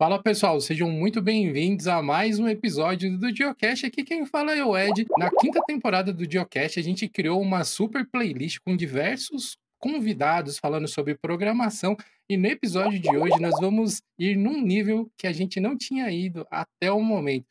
Fala pessoal, sejam muito bem-vindos a mais um episódio do Geocast. Aqui quem fala é o Ed. Na quinta temporada do Geocast, a gente criou uma super playlist com diversos convidados falando sobre programação. E no episódio de hoje, nós vamos ir num nível que a gente não tinha ido até o momento.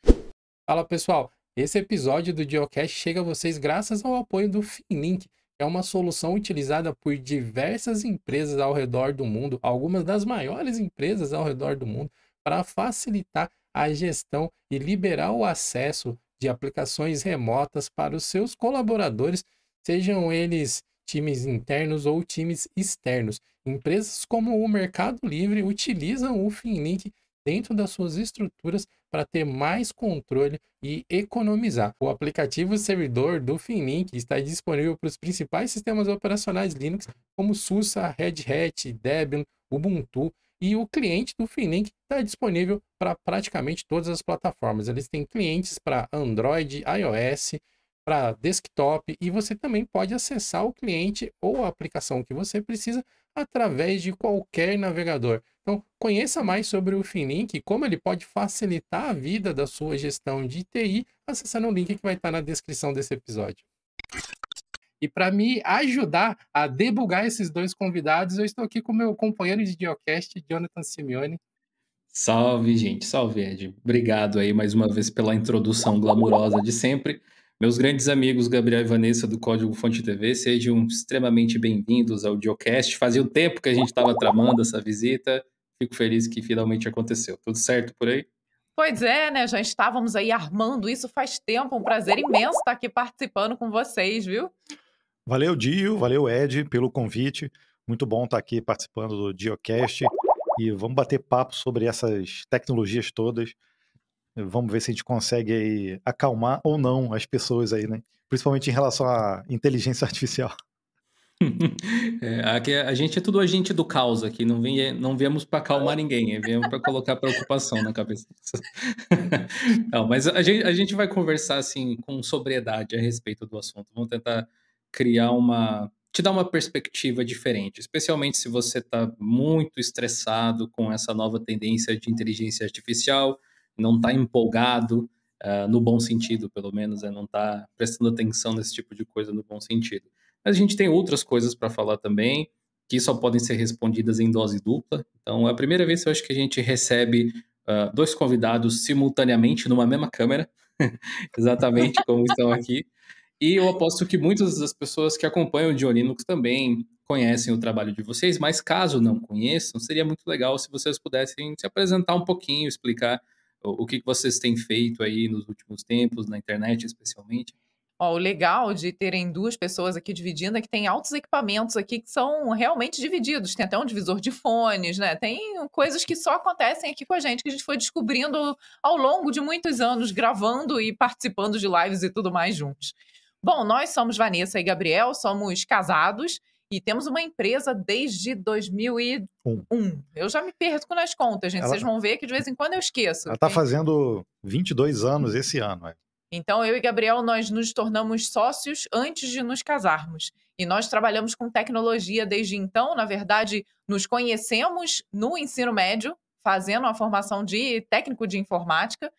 Fala pessoal, esse episódio do Geocast chega a vocês graças ao apoio do Finlink é uma solução utilizada por diversas empresas ao redor do mundo, algumas das maiores empresas ao redor do mundo, para facilitar a gestão e liberar o acesso de aplicações remotas para os seus colaboradores, sejam eles times internos ou times externos. Empresas como o Mercado Livre utilizam o Finlink dentro das suas estruturas para ter mais controle e economizar. O aplicativo servidor do Finlink está disponível para os principais sistemas operacionais Linux, como SUSE, Red Hat, Debian, Ubuntu e o cliente do Finlink está disponível para praticamente todas as plataformas. Eles têm clientes para Android, iOS, para desktop e você também pode acessar o cliente ou a aplicação que você precisa através de qualquer navegador. Então, conheça mais sobre o Finlink e como ele pode facilitar a vida da sua gestão de TI acessando o link que vai estar na descrição desse episódio. E para me ajudar a debugar esses dois convidados, eu estou aqui com meu companheiro de Geocast, Jonathan Simeone. Salve, gente. Salve, Ed. Obrigado aí mais uma vez pela introdução glamurosa de sempre. Meus grandes amigos Gabriel e Vanessa do Código Fonte TV, sejam extremamente bem-vindos ao Geocast. Fazia um tempo que a gente estava tramando essa visita. Fico feliz que finalmente aconteceu. Tudo certo por aí? Pois é, né? Já estávamos aí armando isso faz tempo. Um prazer imenso estar aqui participando com vocês, viu? Valeu, Dio, valeu, Ed, pelo convite. Muito bom estar aqui participando do Diocast e vamos bater papo sobre essas tecnologias todas. Vamos ver se a gente consegue acalmar ou não as pessoas aí, né? Principalmente em relação à inteligência artificial. É, aqui a gente é tudo agente do caos aqui, não, vem, não viemos para acalmar ninguém, viemos para colocar preocupação na cabeça. Não, mas a gente, a gente vai conversar assim com sobriedade a respeito do assunto. Vamos tentar criar uma. te dar uma perspectiva diferente, especialmente se você está muito estressado com essa nova tendência de inteligência artificial, não está empolgado, uh, no bom sentido, pelo menos, né? não está prestando atenção nesse tipo de coisa no bom sentido. Mas a gente tem outras coisas para falar também, que só podem ser respondidas em dose dupla. Então, é a primeira vez eu acho que a gente recebe uh, dois convidados simultaneamente numa mesma câmera, exatamente como estão aqui. E eu aposto que muitas das pessoas que acompanham o Diolinux também conhecem o trabalho de vocês, mas caso não conheçam, seria muito legal se vocês pudessem se apresentar um pouquinho, explicar o, que vocês têm feito aí nos últimos tempos, na internet especialmente. O legal de terem duas pessoas aqui dividindo é que tem altos equipamentos aqui que são realmente divididos. Tem até um divisor de fones, né? Tem coisas que só acontecem aqui com a gente, que a gente foi descobrindo ao longo de muitos anos, gravando e participando de lives e tudo mais juntos. Bom, nós somos Vanessa e Gabriel, somos casados e temos uma empresa desde 2001. Um. Eu já me perco nas contas, gente. Ela... Vocês vão ver que de vez em quando eu esqueço. Ela está fazendo 22 anos esse ano. É. Então, eu e Gabriel, nós nos tornamos sócios antes de nos casarmos. E nós trabalhamos com tecnologia desde então. Na verdade, nos conhecemos no ensino médio, fazendo a formação de técnico de informática.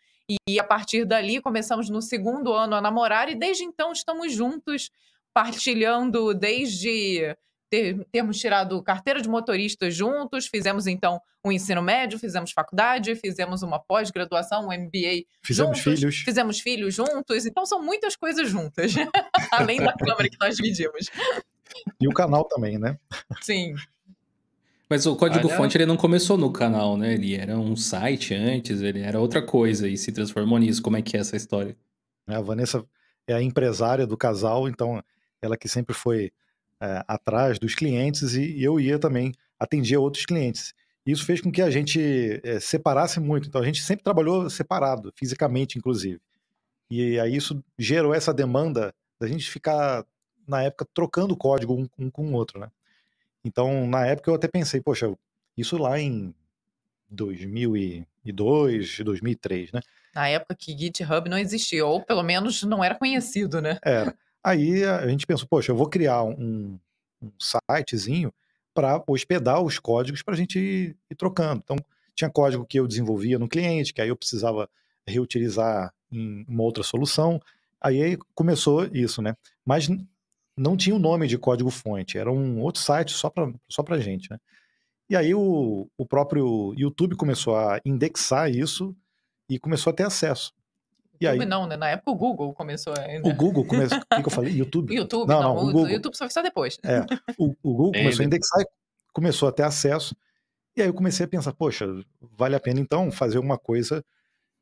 E a partir dali começamos no segundo ano a namorar e desde então estamos juntos, partilhando desde ter, termos tirado carteira de motorista juntos, fizemos então o um ensino médio, fizemos faculdade, fizemos uma pós-graduação, um MBA. Fizemos juntos, filhos. Fizemos filhos juntos, então são muitas coisas juntas, além da câmera que nós dividimos. E o canal também, né? Sim. Mas o código-fonte ele não começou no canal, né? Ele era um site antes, ele era outra coisa e se transformou nisso. Como é que é essa história? É, a Vanessa é a empresária do casal, então ela que sempre foi é, atrás dos clientes e eu ia também atendia outros clientes. Isso fez com que a gente é, separasse muito. Então a gente sempre trabalhou separado, fisicamente inclusive. E aí isso gerou essa demanda da gente ficar na época trocando código um, um com o outro, né? Então, na época eu até pensei, poxa, isso lá em 2002, 2003, né? Na época que GitHub não existia, ou pelo menos não era conhecido, né? Era. Aí a gente pensou, poxa, eu vou criar um, um sitezinho para hospedar os códigos para a gente ir, ir, trocando. Então, tinha código que eu desenvolvia no cliente, que aí eu precisava reutilizar em uma outra solução. Aí começou isso, né? Mas não tinha o nome de código-fonte, era um outro site só para só a gente, né? E aí o, o próprio YouTube começou a indexar isso e começou a ter acesso. E YouTube aí, não, né? Na época o Google começou ainda. O Google começou. O que, que eu falei? YouTube? YouTube, não, não, não o, Google. YouTube só foi só depois. É, o, o Google começou a indexar e começou a ter acesso. E aí eu comecei a pensar, poxa, vale a pena então fazer uma coisa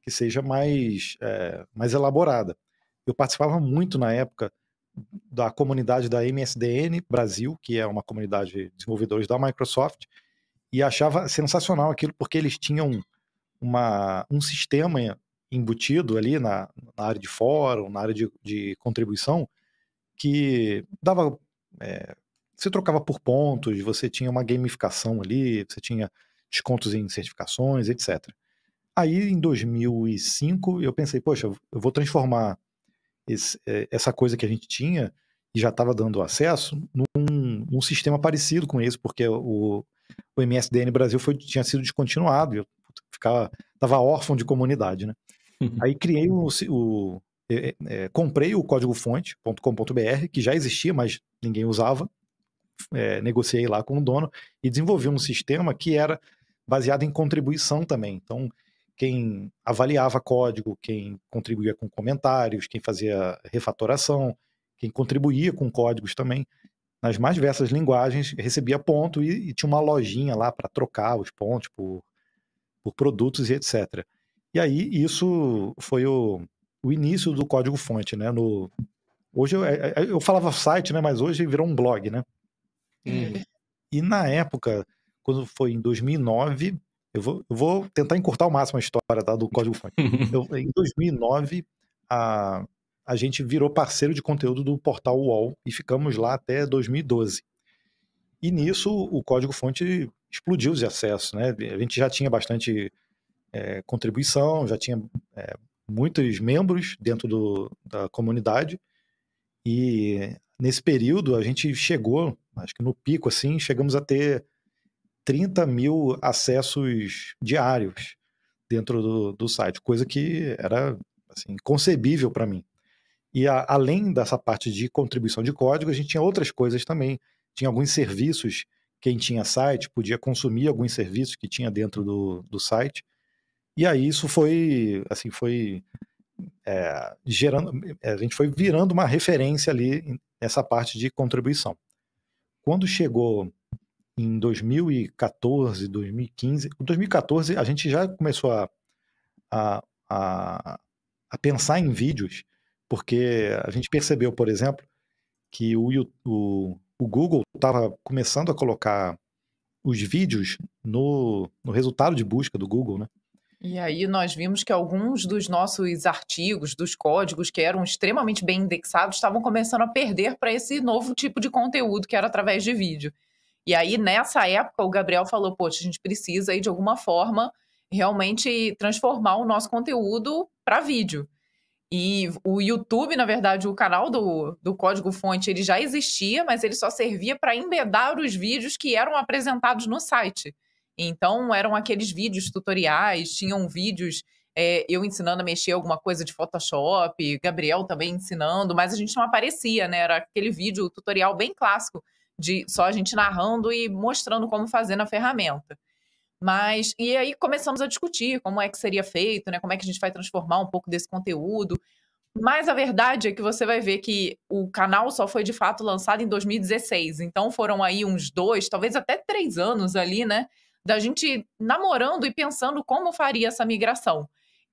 que seja mais, é, mais elaborada. Eu participava muito na época da comunidade da MSDN Brasil, que é uma comunidade de desenvolvedores da Microsoft, e achava sensacional aquilo porque eles tinham uma, um sistema embutido ali na, na área de fórum, na área de, de contribuição, que dava. É, você trocava por pontos, você tinha uma gamificação ali, você tinha descontos em certificações, etc. Aí, em 2005, eu pensei, poxa, eu vou transformar esse, é, essa coisa que a gente tinha e já estava dando acesso num, num, sistema parecido com esse, porque o, o MSDN Brasil foi, tinha sido descontinuado, eu ficava, estava órfão de comunidade, né? Aí criei o, o é, é, comprei o código fonte.com.br, que já existia, mas ninguém usava, é, negociei lá com o dono e desenvolvi um sistema que era baseado em contribuição também. Então, quem avaliava código, quem contribuía com comentários, quem fazia refatoração, quem contribuía com códigos também, nas mais diversas linguagens, recebia ponto e, e tinha uma lojinha lá para trocar os pontos por, por produtos e etc. E aí isso foi o, o início do código-fonte, né? No, hoje eu, é, é, eu falava site, né? Mas hoje virou um blog, né? E, e na época, quando foi em 2009, eu vou, eu vou tentar encurtar ao máximo a história tá, do código fonte. Eu, em 2009, a, a gente virou parceiro de conteúdo do portal UOL e ficamos lá até 2012. E nisso o código fonte explodiu os acessos, né? A gente já tinha bastante é, contribuição, já tinha é, muitos membros dentro do, da comunidade e nesse período a gente chegou, acho que no pico assim, chegamos a ter 30 mil acessos diários dentro do, do site, coisa que era assim, inconcebível para mim. E a, além dessa parte de contribuição de código, a gente tinha outras coisas também. Tinha alguns serviços, quem tinha site podia consumir alguns serviços que tinha dentro do, do site. E aí isso foi, assim, foi é, gerando, é, a gente foi virando uma referência ali nessa parte de contribuição. Quando chegou em 2014, 2015, em 2014 a gente já começou a, a, a, a pensar em vídeos, porque a gente percebeu, por exemplo, que o, o, o Google estava começando a colocar os vídeos no, no resultado de busca do Google, né? E aí nós vimos que alguns dos nossos artigos, dos códigos que eram extremamente bem indexados, estavam começando a perder para esse novo tipo de conteúdo que era através de vídeo. E aí nessa época o Gabriel falou: "Poxa, a gente precisa aí de alguma forma realmente transformar o nosso conteúdo para vídeo". E o YouTube, na verdade, o canal do, do Código Fonte, ele já existia, mas ele só servia para embedar os vídeos que eram apresentados no site. Então, eram aqueles vídeos tutoriais, tinham vídeos é, eu ensinando a mexer alguma coisa de Photoshop, Gabriel também ensinando, mas a gente não aparecia, né? Era aquele vídeo tutorial bem clássico, de só a gente narrando e mostrando como fazer na ferramenta. Mas, e aí começamos a discutir como é que seria feito, né? Como é que a gente vai transformar um pouco desse conteúdo. Mas a verdade é que você vai ver que o canal só foi de fato lançado em 2016. Então foram aí uns dois, talvez até três anos ali, né? da gente namorando e pensando como faria essa migração.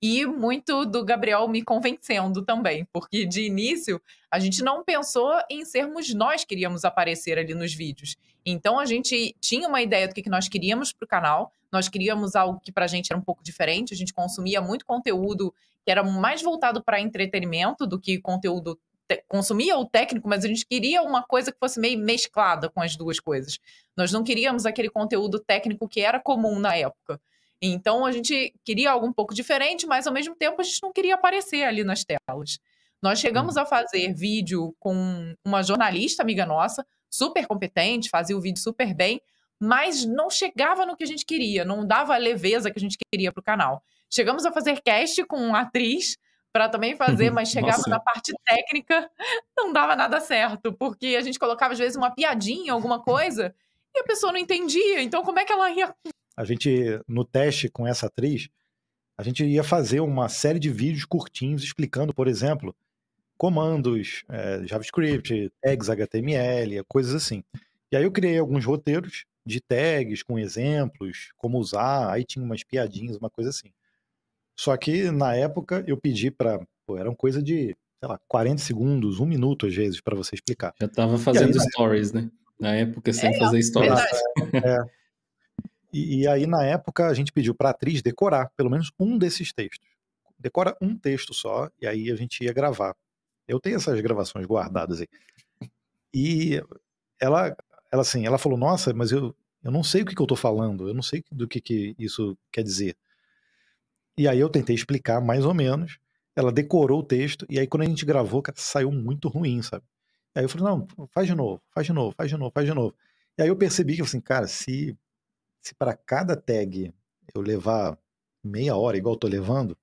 E muito do Gabriel me convencendo também, porque de início a gente não pensou em sermos nós que iríamos aparecer ali nos vídeos. Então a gente tinha uma ideia do que nós queríamos para o canal, nós queríamos algo que para a gente era um pouco diferente, a gente consumia muito conteúdo que era mais voltado para entretenimento do que conteúdo consumia o técnico, mas a gente queria uma coisa que fosse meio mesclada com as duas coisas. Nós não queríamos aquele conteúdo técnico que era comum na época. Então a gente queria algo um pouco diferente, mas ao mesmo tempo a gente não queria aparecer ali nas telas. Nós chegamos a fazer vídeo com uma jornalista amiga nossa, super competente, fazia o vídeo super bem, mas não chegava no que a gente queria, não dava a leveza que a gente queria para o canal. Chegamos a fazer cast com uma atriz para também fazer, mas chegava Nossa. na parte técnica, não dava nada certo, porque a gente colocava às vezes uma piadinha, alguma coisa, e a pessoa não entendia. Então, como é que ela ia. A gente, no teste com essa atriz, a gente ia fazer uma série de vídeos curtinhos explicando, por exemplo, comandos, é, JavaScript, tags HTML, coisas assim. E aí eu criei alguns roteiros de tags com exemplos, como usar, aí tinha umas piadinhas, uma coisa assim. Só que na época eu pedi para, era uma coisa de, sei lá, 40 segundos, um minuto às vezes para você explicar. Já tava fazendo aí, stories, né? Na época sem é, fazer stories. É, é. E, e, aí na época a gente pediu para a atriz decorar pelo menos um desses textos. Decora um texto só e aí a gente ia gravar. Eu tenho essas gravações guardadas aí. E ela, ela assim, ela falou: Nossa, mas eu, eu não sei o que, que eu estou falando, eu não sei do que, que isso quer dizer. E aí eu tentei explicar mais ou menos. Ela decorou o texto, e aí quando a gente gravou, cara, saiu muito ruim, sabe? Aí eu falei, não, faz de novo, faz de novo, faz de novo, faz de novo. E aí eu percebi que, assim, cara, se, se para cada tag eu levar meia hora, igual eu tô levando,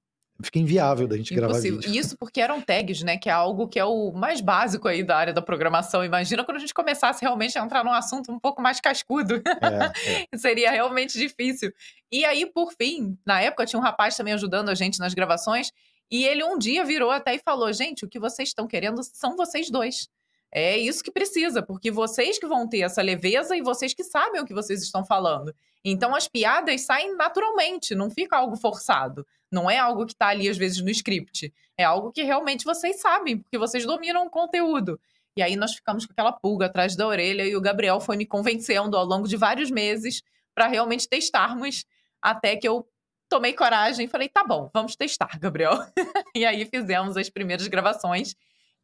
fica inviável da gente Impossível. gravar vídeo. Isso porque eram tags, né? Que é algo que é o mais básico aí da área da programação. Imagina quando a gente começasse realmente a entrar num assunto um pouco mais cascudo. É, é. Seria realmente difícil. E aí, por fim, na época tinha um rapaz também ajudando a gente nas gravações. E ele um dia virou até e falou: gente, o que vocês estão querendo são vocês dois. É isso que precisa, porque vocês que vão ter essa leveza e vocês que sabem o que vocês estão falando. Então as piadas saem naturalmente, não fica algo forçado. Não é algo que está ali, às vezes, no script. É algo que realmente vocês sabem, porque vocês dominam o conteúdo. E aí nós ficamos com aquela pulga atrás da orelha e o Gabriel foi me convencendo ao longo de vários meses para realmente testarmos, até que eu tomei coragem e falei: tá bom, vamos testar, Gabriel. e aí fizemos as primeiras gravações,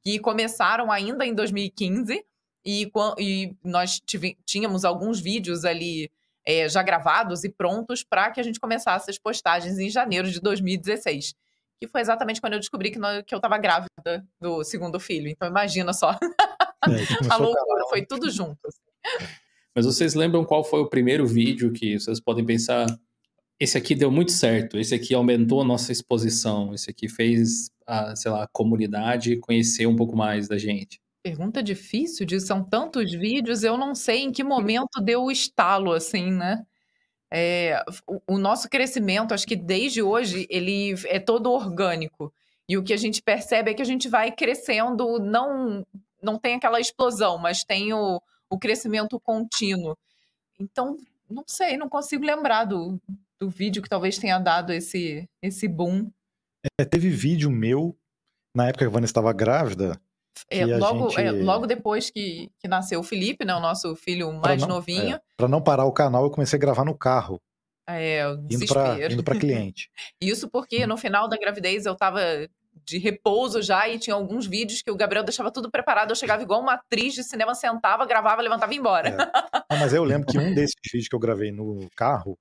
que começaram ainda em 2015, e, e nós tínhamos alguns vídeos ali é, já gravados e prontos para que a gente começasse as postagens em janeiro de 2016. Que foi exatamente quando eu descobri que, que eu estava grávida do segundo filho. Então imagina só. É, a loucura, foi tudo junto. Assim. Mas vocês lembram qual foi o primeiro vídeo que vocês podem pensar? Esse aqui deu muito certo, esse aqui aumentou a nossa exposição, esse aqui fez a, sei lá, a comunidade conhecer um pouco mais da gente. Pergunta difícil de são tantos vídeos, eu não sei em que momento deu o estalo, assim, né? É, o, o nosso crescimento, acho que desde hoje, ele é todo orgânico. E o que a gente percebe é que a gente vai crescendo, não, não tem aquela explosão, mas tem o, o crescimento contínuo. Então, não sei, não consigo lembrar do, do vídeo que talvez tenha dado esse, esse boom. É, teve vídeo meu, na época que a Vanessa estava grávida, é, logo, gente... é, logo depois que, que nasceu o Felipe, né, o nosso filho mais não, novinho. É, para não parar o canal, eu comecei a gravar no carro. É, o indo para cliente. Isso porque no final da gravidez eu estava de repouso já e tinha alguns vídeos que o Gabriel deixava tudo preparado. Eu chegava igual uma atriz de cinema, sentava, gravava, levantava e ia embora. É. mas eu lembro que um desses vídeos que eu gravei no carro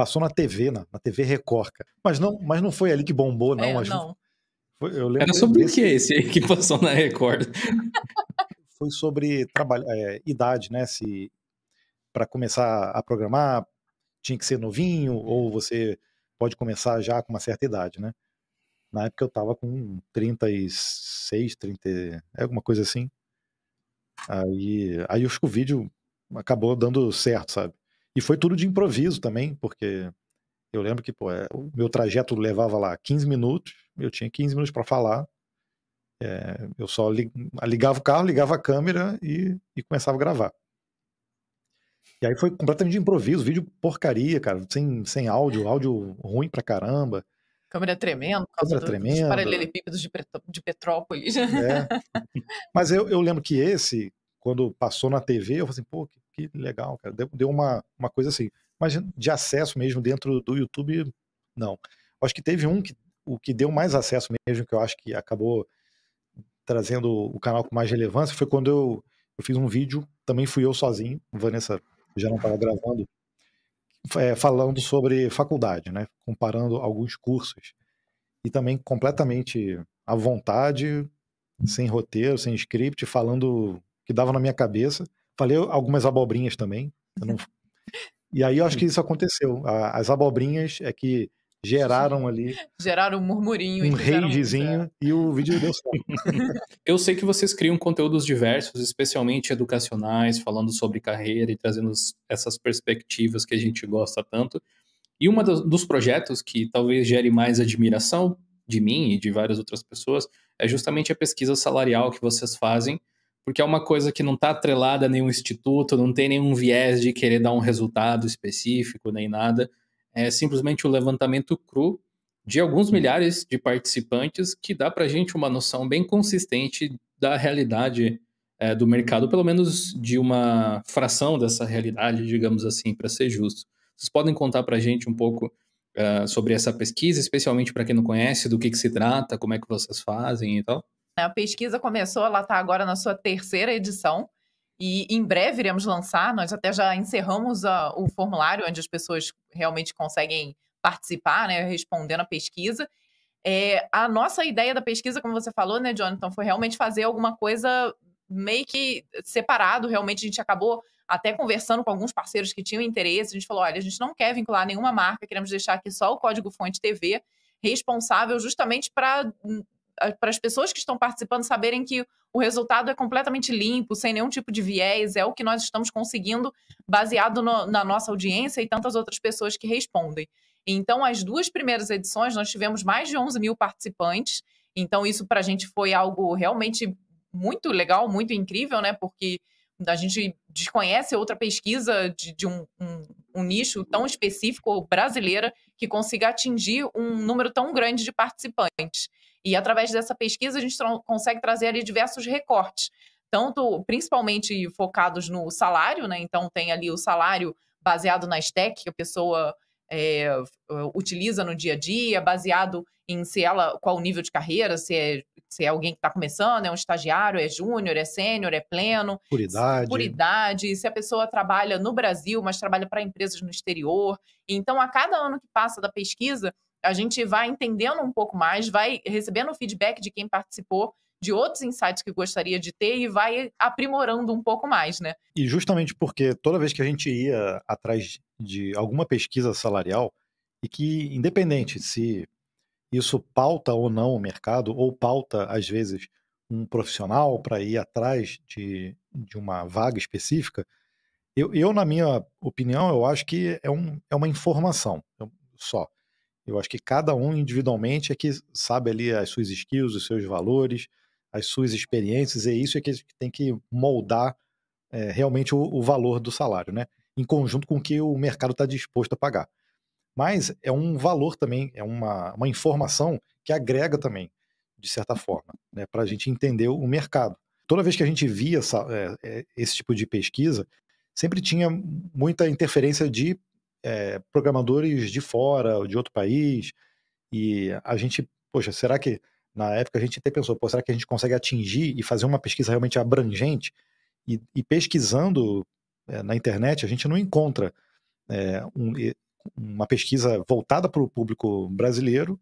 passou na TV, na, na TV Record. Mas não, mas não foi ali que bombou, não. É, mas não. Foi, eu lembro Era sobre desse... o que esse aí que passou na Record? Foi sobre trabalho, é, idade, né? Se para começar a programar tinha que ser novinho ou você pode começar já com uma certa idade, né? Na época eu tava com 36, 30, é alguma coisa assim. Aí, aí acho que o vídeo acabou dando certo, sabe? E foi tudo de improviso também, porque eu lembro que pô, é, o meu trajeto levava lá 15 minutos, eu tinha 15 minutos para falar. É, eu só ligava o carro, ligava a câmera e, e, começava a gravar. E aí foi completamente de improviso, vídeo porcaria, cara, sem, sem áudio, áudio ruim pra caramba. Câmera tremendo, câmera tremendo. paralelepípedos de, de Petrópolis. É. Mas eu, eu lembro que esse, quando passou na TV, eu falei assim, pô, que, que legal, cara. Deu, deu uma, uma coisa assim. Mas de acesso mesmo dentro do YouTube, não. Acho que teve um que o que deu mais acesso mesmo, que eu acho que acabou trazendo o canal com mais relevância, foi quando eu, eu fiz um vídeo, também fui eu sozinho, Vanessa já não estava gravando, é, falando sobre faculdade, né? Comparando alguns cursos. E também completamente à vontade, sem roteiro, sem script, falando o que dava na minha cabeça. Falei algumas abobrinhas também. Eu não, E aí eu acho que isso aconteceu. As abobrinhas é que geraram ali. Geraram um murmurinho. Um ragezinho e o vídeo deu certo. Eu sei que vocês criam conteúdos diversos, especialmente educacionais, falando sobre carreira e trazendo essas perspectivas que a gente gosta tanto. E um dos projetos que talvez gere mais admiração de mim e de várias outras pessoas é justamente a pesquisa salarial que vocês fazem, porque é uma coisa que não está atrelada a nenhum instituto, não tem nenhum viés de querer dar um resultado específico nem nada é simplesmente o levantamento cru de alguns uhum. milhares de participantes que dá para a gente uma noção bem consistente da realidade é, do mercado, pelo menos de uma fração dessa realidade, digamos assim, para ser justo. Vocês podem contar para a gente um pouco uh, sobre essa pesquisa, especialmente para quem não conhece, do que, que se trata, como é que vocês fazem e tal? A pesquisa começou, ela está agora na sua terceira edição. E em breve iremos lançar, nós até já encerramos a, o formulário onde as pessoas realmente conseguem participar, né, respondendo a pesquisa. É, a nossa ideia da pesquisa, como você falou, né, Jonathan, foi realmente fazer alguma coisa meio que separado. Realmente, a gente acabou até conversando com alguns parceiros que tinham interesse. A gente falou: olha, a gente não quer vincular nenhuma marca, queremos deixar aqui só o código fonte TV responsável justamente para para as pessoas que estão participando saberem que o resultado é completamente limpo, sem nenhum tipo de viés, é o que nós estamos conseguindo baseado no, na nossa audiência e tantas outras pessoas que respondem. Então, as duas primeiras edições, nós tivemos mais de 11 mil participantes, então isso para a gente foi algo realmente muito legal, muito incrível, né? Porque a gente desconhece outra pesquisa de, de um, um, um, nicho tão específico brasileira que consiga atingir um número tão grande de participantes. E através dessa pesquisa a gente consegue trazer ali diversos recortes, tanto principalmente focados no salário, né? Então tem ali o salário baseado na stack que a pessoa é, utiliza no dia a dia, baseado em se ela, qual o nível de carreira, se é, se é alguém que está começando, é um estagiário, é júnior, é sênior, é pleno. Por idade. Por idade, se a pessoa trabalha no Brasil, mas trabalha para empresas no exterior. Então, a cada ano que passa da pesquisa, a gente vai entendendo um pouco mais, vai recebendo feedback de quem participou, de outros insights que gostaria de ter e vai aprimorando um pouco mais, né? E justamente porque toda vez que a gente ia atrás de alguma pesquisa salarial, e que, independente se isso pauta ou não o mercado, ou pauta, às vezes, um profissional para ir atrás de, de uma vaga específica, eu, eu, na minha opinião, eu acho que é, um, é uma informação só. Eu acho que cada um individualmente é que sabe ali as suas skills, os seus valores, as suas experiências, e isso é que tem que moldar é, realmente o, o, valor do salário, né? Em conjunto com o que o mercado está disposto a pagar. Mas é um valor também, é uma, uma informação que agrega também, de certa forma, né, para a gente entender o mercado. Toda vez que a gente via essa, é, esse tipo de pesquisa, sempre tinha muita interferência de é, programadores de fora, de outro país, e a gente, poxa, será que na época a gente até pensou, pô, será que a gente consegue atingir e fazer uma pesquisa realmente abrangente? E, e pesquisando é, na internet, a gente não encontra é, um, uma pesquisa voltada para o público brasileiro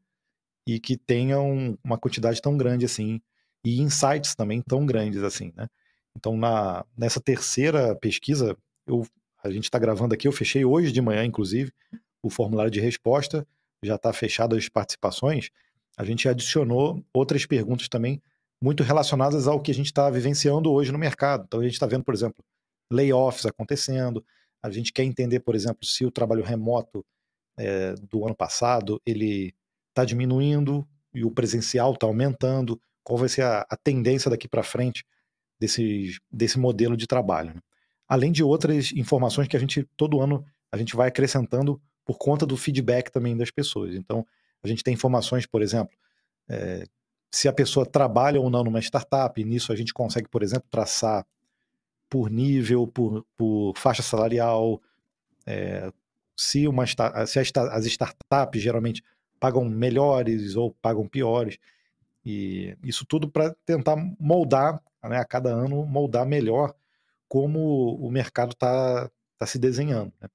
e que tenha um, uma quantidade tão grande assim, e insights também tão grandes assim, né? Então, na, nessa terceira pesquisa, eu a gente está gravando aqui, eu fechei hoje de manhã, inclusive, o formulário de resposta, já está fechado as participações. A gente adicionou outras perguntas também muito relacionadas ao que a gente está vivenciando hoje no mercado. Então, a gente está vendo, por exemplo, layoffs acontecendo. A gente quer entender, por exemplo, se o trabalho remoto é, do ano passado ele está diminuindo e o presencial está aumentando. Qual vai ser a, a tendência daqui para frente desse, desse modelo de trabalho? Né? Além de outras informações que a gente, todo ano, a gente vai acrescentando por conta do feedback também das pessoas. Então, a gente tem informações, por exemplo, é, se a pessoa trabalha ou não numa startup, e nisso a gente consegue, por exemplo, traçar por nível, por, por faixa salarial, é, se, uma, se as startups geralmente pagam melhores ou pagam piores. E isso tudo para tentar moldar, né, a cada ano, moldar melhor como o mercado está tá se desenhando. Né?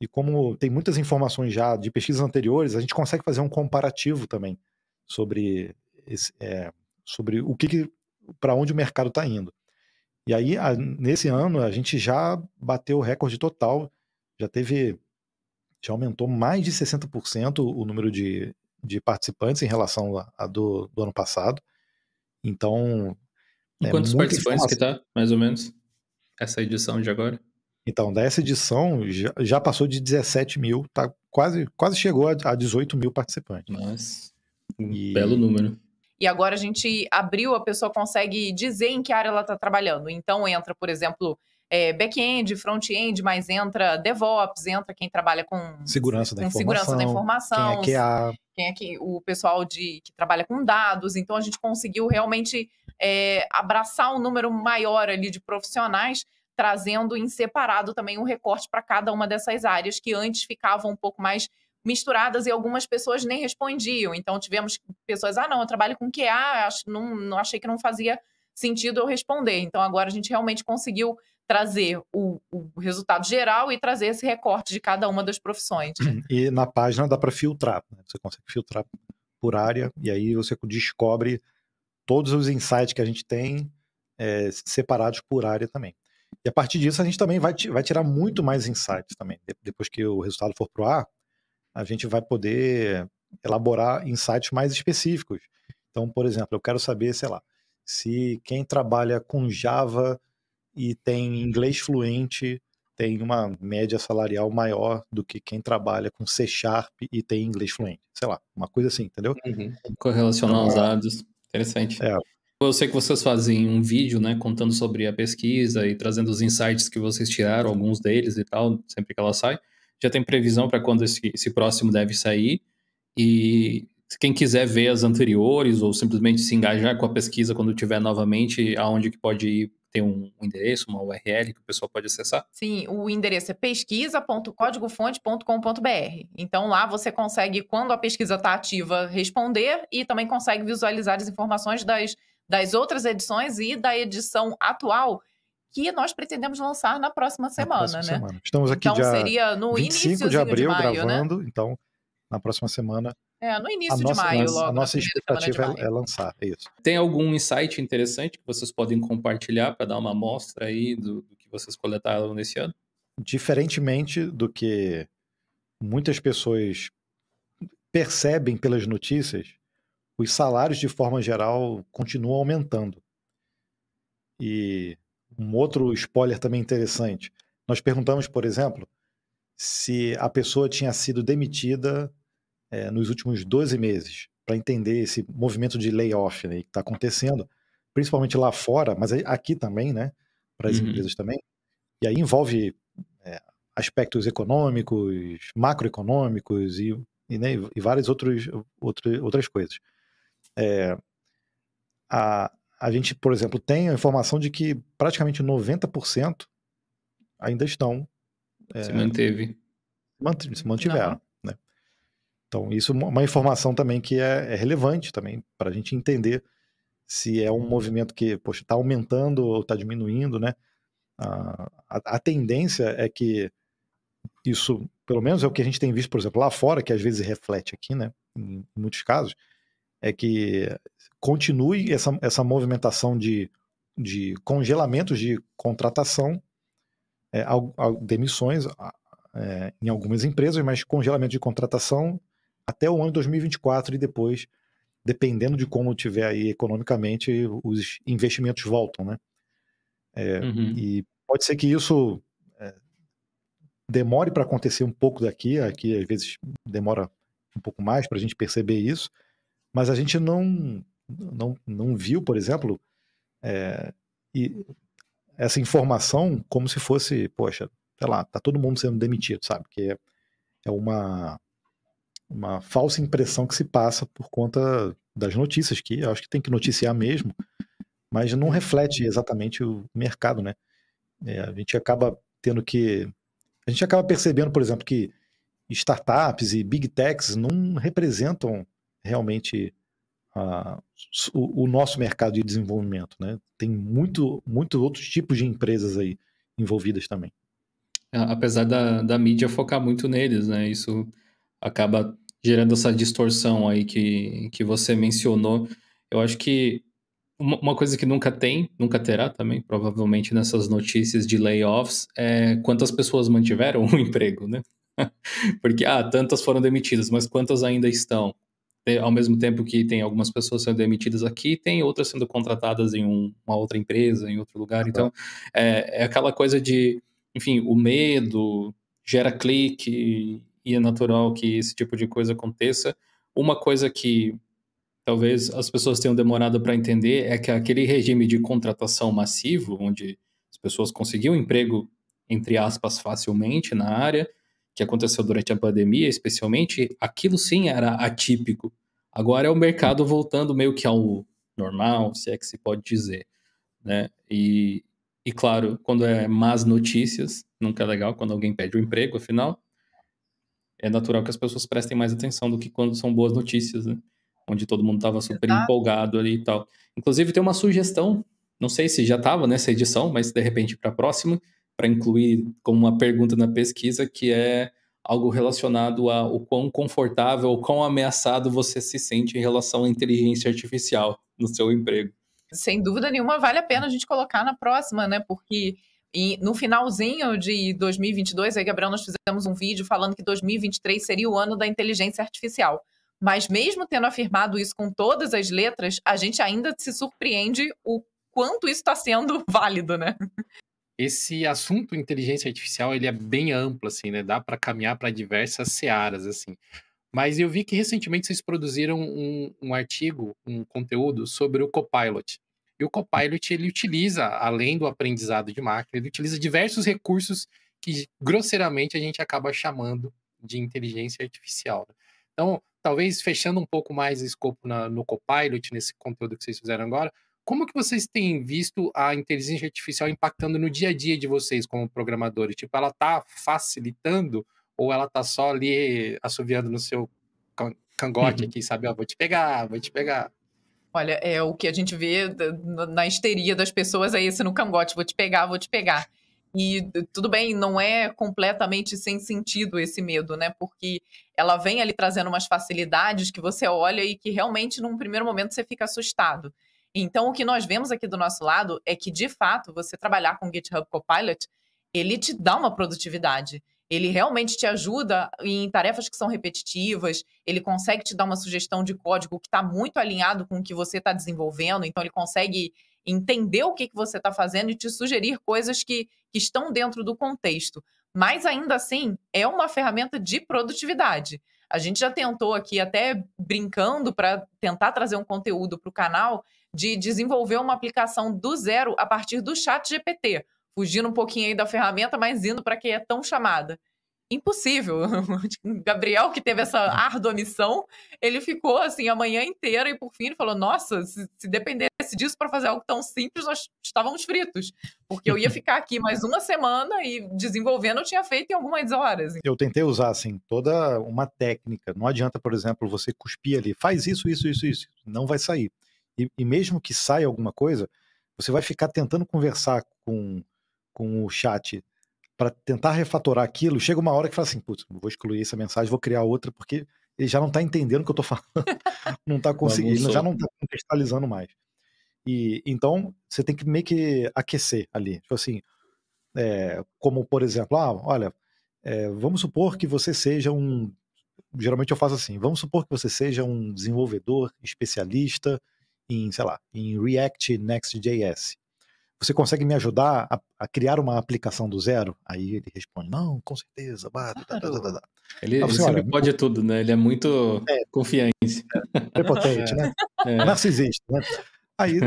E como tem muitas informações já de pesquisas anteriores, a gente consegue fazer um comparativo também sobre, esse, é, sobre o que, que para onde o mercado está indo. E aí, a, nesse ano, a gente já bateu o recorde total já teve, já aumentou mais de 60% o número de, de participantes em relação a, a do, do ano passado. Então. E é quantos participantes informação. que tá, mais ou menos, essa edição de agora? Então, dessa edição já, passou de 17 mil, tá quase, quase chegou a, a 18 mil participantes. Nossa, um e... belo número. E agora a gente abriu, a pessoa consegue dizer em que área ela está trabalhando. Então entra, por exemplo, é, back-end, front-end, mas entra DevOps, entra quem trabalha com segurança da, com informação, segurança da informação, quem é QA, quem é que, o pessoal de, que trabalha com dados. Então a gente conseguiu realmente é, abraçar um número maior ali de profissionais, trazendo em separado também um recorte para cada uma dessas áreas que antes ficavam um pouco mais misturadas e algumas pessoas nem respondiam. Então tivemos pessoas, ah, não, eu trabalho com QA, acho, não, não achei que não fazia sentido eu responder. Então agora a gente realmente conseguiu trazer o, o resultado geral e trazer esse recorte de cada uma das profissões. Né? E na página dá para filtrar, né? você consegue filtrar por área e aí você descobre todos os insights que a gente tem é, separados por área também. E a partir disso a gente também vai, vai tirar muito mais insights também. Depois que o resultado for pro ar, a gente vai poder elaborar insights mais específicos. Então, por exemplo, eu quero saber, sei lá, se quem trabalha com Java e tem inglês fluente tem uma média salarial maior do que quem trabalha com C Sharp e tem inglês fluente. Sei lá, uma coisa assim, entendeu? Uhum. Correlacionar então, os dados. Interessante. É. Eu sei que vocês fazem um vídeo, né, contando sobre a pesquisa e trazendo os insights que vocês tiraram, alguns deles e tal, sempre que ela sai já tem previsão para quando esse, esse próximo deve sair. E quem quiser ver as anteriores ou simplesmente se engajar com a pesquisa quando tiver novamente, aonde que pode ir, tem um endereço, uma URL que o pessoal pode acessar? Sim, o endereço é pesquisa.códigofonte.com.br. Então lá você consegue, quando a pesquisa está ativa, responder e também consegue visualizar as informações das, das outras edições e da edição atual que nós pretendemos lançar na próxima semana, na próxima né? Semana. Estamos aqui então, dia seria no 25 de abril de maio, né? gravando, né? então na próxima semana. É, no início de maio, logo. A nossa expectativa é, é, lançar, é isso. Tem algum insight interessante que vocês podem compartilhar para dar uma amostra aí do, do que vocês coletaram nesse ano? Diferentemente do que muitas pessoas percebem pelas notícias, os salários de forma geral continuam aumentando. E um outro spoiler também interessante. Nós perguntamos, por exemplo, se a pessoa tinha sido demitida é, nos últimos 12 meses, para entender esse movimento de layoff né, que está acontecendo, principalmente lá fora, mas aqui também, né, para as uhum. empresas também. E aí envolve é, aspectos econômicos, macroeconômicos e, e, né, e várias outros, outro, outras coisas. É, a, a gente, por exemplo, tem a informação de que praticamente 90% ainda estão. Se é, manteve. se mantiveram. Então, isso é uma informação também que é, é relevante também para a gente entender se é um movimento que está aumentando ou está diminuindo, né? A, a, a, tendência é que isso, pelo menos é o que a gente tem visto, por exemplo, lá fora, que às vezes reflete aqui, né? Em, em muitos casos, é que continue essa, essa movimentação de, de congelamentos de contratação, é, demissões é, em algumas empresas, mas congelamento de contratação até o ano de 2024 e depois, dependendo de como tiver aí economicamente, os investimentos voltam, né? É, uhum. E pode ser que isso é, demore para acontecer um pouco daqui, aqui às vezes demora um pouco mais para a gente perceber isso, mas a gente não não, não viu, por exemplo, é, e essa informação como se fosse, poxa, sei lá, tá todo mundo sendo demitido, sabe? Que é, é uma, uma falsa impressão que se passa por conta das notícias, que eu acho que tem que noticiar mesmo, mas não reflete exatamente o mercado, né? É, a gente acaba tendo que. A gente acaba percebendo, por exemplo, que startups e big techs não representam realmente o, o, nosso mercado de desenvolvimento. Né? Tem muito, muitos outros tipos de empresas aí envolvidas também. Apesar da, da mídia focar muito neles, né? Isso acaba gerando essa distorção aí que, que você mencionou. Eu acho que uma coisa que nunca tem, nunca terá também, provavelmente nessas notícias de layoffs, é quantas pessoas mantiveram o emprego, né? Porque, ah, tantas foram demitidas, mas quantas ainda estão? Ao mesmo tempo que tem algumas pessoas sendo demitidas aqui, tem outras sendo contratadas em um, uma outra empresa, em outro lugar. Então, é, é aquela coisa de, enfim, o medo gera clique e é natural que esse tipo de coisa aconteça. Uma coisa que talvez as pessoas tenham demorado para entender é que aquele regime de contratação massivo, onde as pessoas conseguiam emprego, entre aspas, facilmente na área, que aconteceu durante a pandemia, especialmente, aquilo sim era atípico. Agora é o mercado voltando meio que ao normal, se é que se pode dizer. Né? E, e claro, quando é más notícias, nunca é legal quando alguém pede o um emprego, afinal, é natural que as pessoas prestem mais atenção do que quando são boas notícias, né? onde todo mundo estava super Exato. empolgado ali e tal. Inclusive, tem uma sugestão, não sei se já estava nessa edição, mas de repente para a próxima, para incluir como uma pergunta na pesquisa, que é algo relacionado a o quão confortável ou quão ameaçado você se sente em relação à inteligência artificial no seu emprego. Sem dúvida nenhuma, vale a pena a gente colocar na próxima, né? Porque no finalzinho de 2022, aí, Gabriel, nós fizemos um vídeo falando que 2023 seria o ano da inteligência artificial. Mas mesmo tendo afirmado isso com todas as letras, a gente ainda se surpreende o quanto isso está sendo válido, né? Esse assunto inteligência artificial, ele é bem amplo, assim, né? Dá para caminhar para diversas searas, assim. Mas eu vi que recentemente vocês produziram um, um artigo, um conteúdo sobre o Copilot. E o Copilot, ele utiliza, além do aprendizado de máquina, ele utiliza diversos recursos que, grosseiramente, a gente acaba chamando de inteligência artificial. Né? Então, talvez fechando um pouco mais o escopo na, no Copilot, nesse conteúdo que vocês fizeram agora, como que vocês têm visto a inteligência artificial impactando no dia a dia de vocês como programadores? Tipo, ela está facilitando ou ela está só ali assoviando no seu cangote uhum. aqui, sabe? Vou te pegar, vou te pegar. Olha, é o que a gente vê na histeria das pessoas é esse no cangote, vou te pegar, vou te pegar. E tudo bem, não é completamente sem sentido esse medo, né? Porque ela vem ali trazendo umas facilidades que você olha e que realmente, num primeiro momento, você fica assustado. Então, o que nós vemos aqui do nosso lado é que, de fato, você trabalhar com GitHub Copilot, ele te dá uma produtividade. Ele realmente te ajuda em tarefas que são repetitivas, ele consegue te dar uma sugestão de código que está muito alinhado com o que você está desenvolvendo, então ele consegue entender o que, que você está fazendo e te sugerir coisas que, que estão dentro do contexto. Mas ainda assim, é uma ferramenta de produtividade. A gente já tentou aqui, até brincando, para tentar trazer um conteúdo para o canal, de desenvolver uma aplicação do zero a partir do chat GPT, fugindo um pouquinho aí da ferramenta, mas indo para que é tão chamada impossível. Gabriel, que teve essa árdua missão, ele ficou assim a manhã inteira e por fim ele falou: Nossa, se, se dependesse disso para fazer algo tão simples, nós estávamos fritos. Porque eu ia ficar aqui mais uma semana e desenvolvendo eu tinha feito em algumas horas. Eu tentei usar assim toda uma técnica. Não adianta, por exemplo, você cuspir ali, faz isso, isso, isso, isso. Não vai sair. E, e mesmo que saia alguma coisa, você vai ficar tentando conversar com, com o chat para tentar refatorar aquilo, chega uma hora que fala assim, putz, vou excluir essa mensagem, vou criar outra, porque ele já não está entendendo o que eu estou falando, não está conseguindo, já não está contextualizando mais. E então você tem que meio que aquecer ali, tipo assim, é, como por exemplo, ah, olha, é, vamos supor que você seja um, geralmente eu faço assim, vamos supor que você seja um desenvolvedor especialista em, sei lá, em React Next.js você consegue me ajudar a, a, criar uma aplicação do zero? Aí ele responde, não, com certeza. Bah, claro. Ele, ele sempre pode tudo, né? Ele é muito é, confiante. É, prepotente, né? É. Narcisista, né? Aí,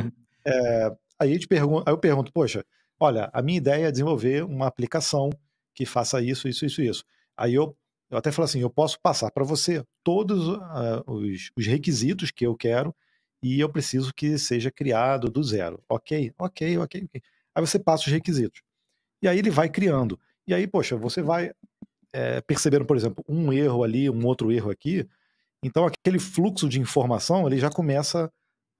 é, aí, eu pergun aí eu pergunto, poxa, olha, a minha ideia é desenvolver uma aplicação que faça isso, isso, isso, isso. Aí eu, eu até falo assim, eu posso passar para você todos uh, os, os requisitos que eu quero e eu preciso que seja criado do zero. Ok, ok, ok, ok. Aí você passa os requisitos. E aí ele vai criando. E aí, poxa, você vai é, percebendo, por exemplo, um erro ali, um outro erro aqui. Então aquele fluxo de informação ele já começa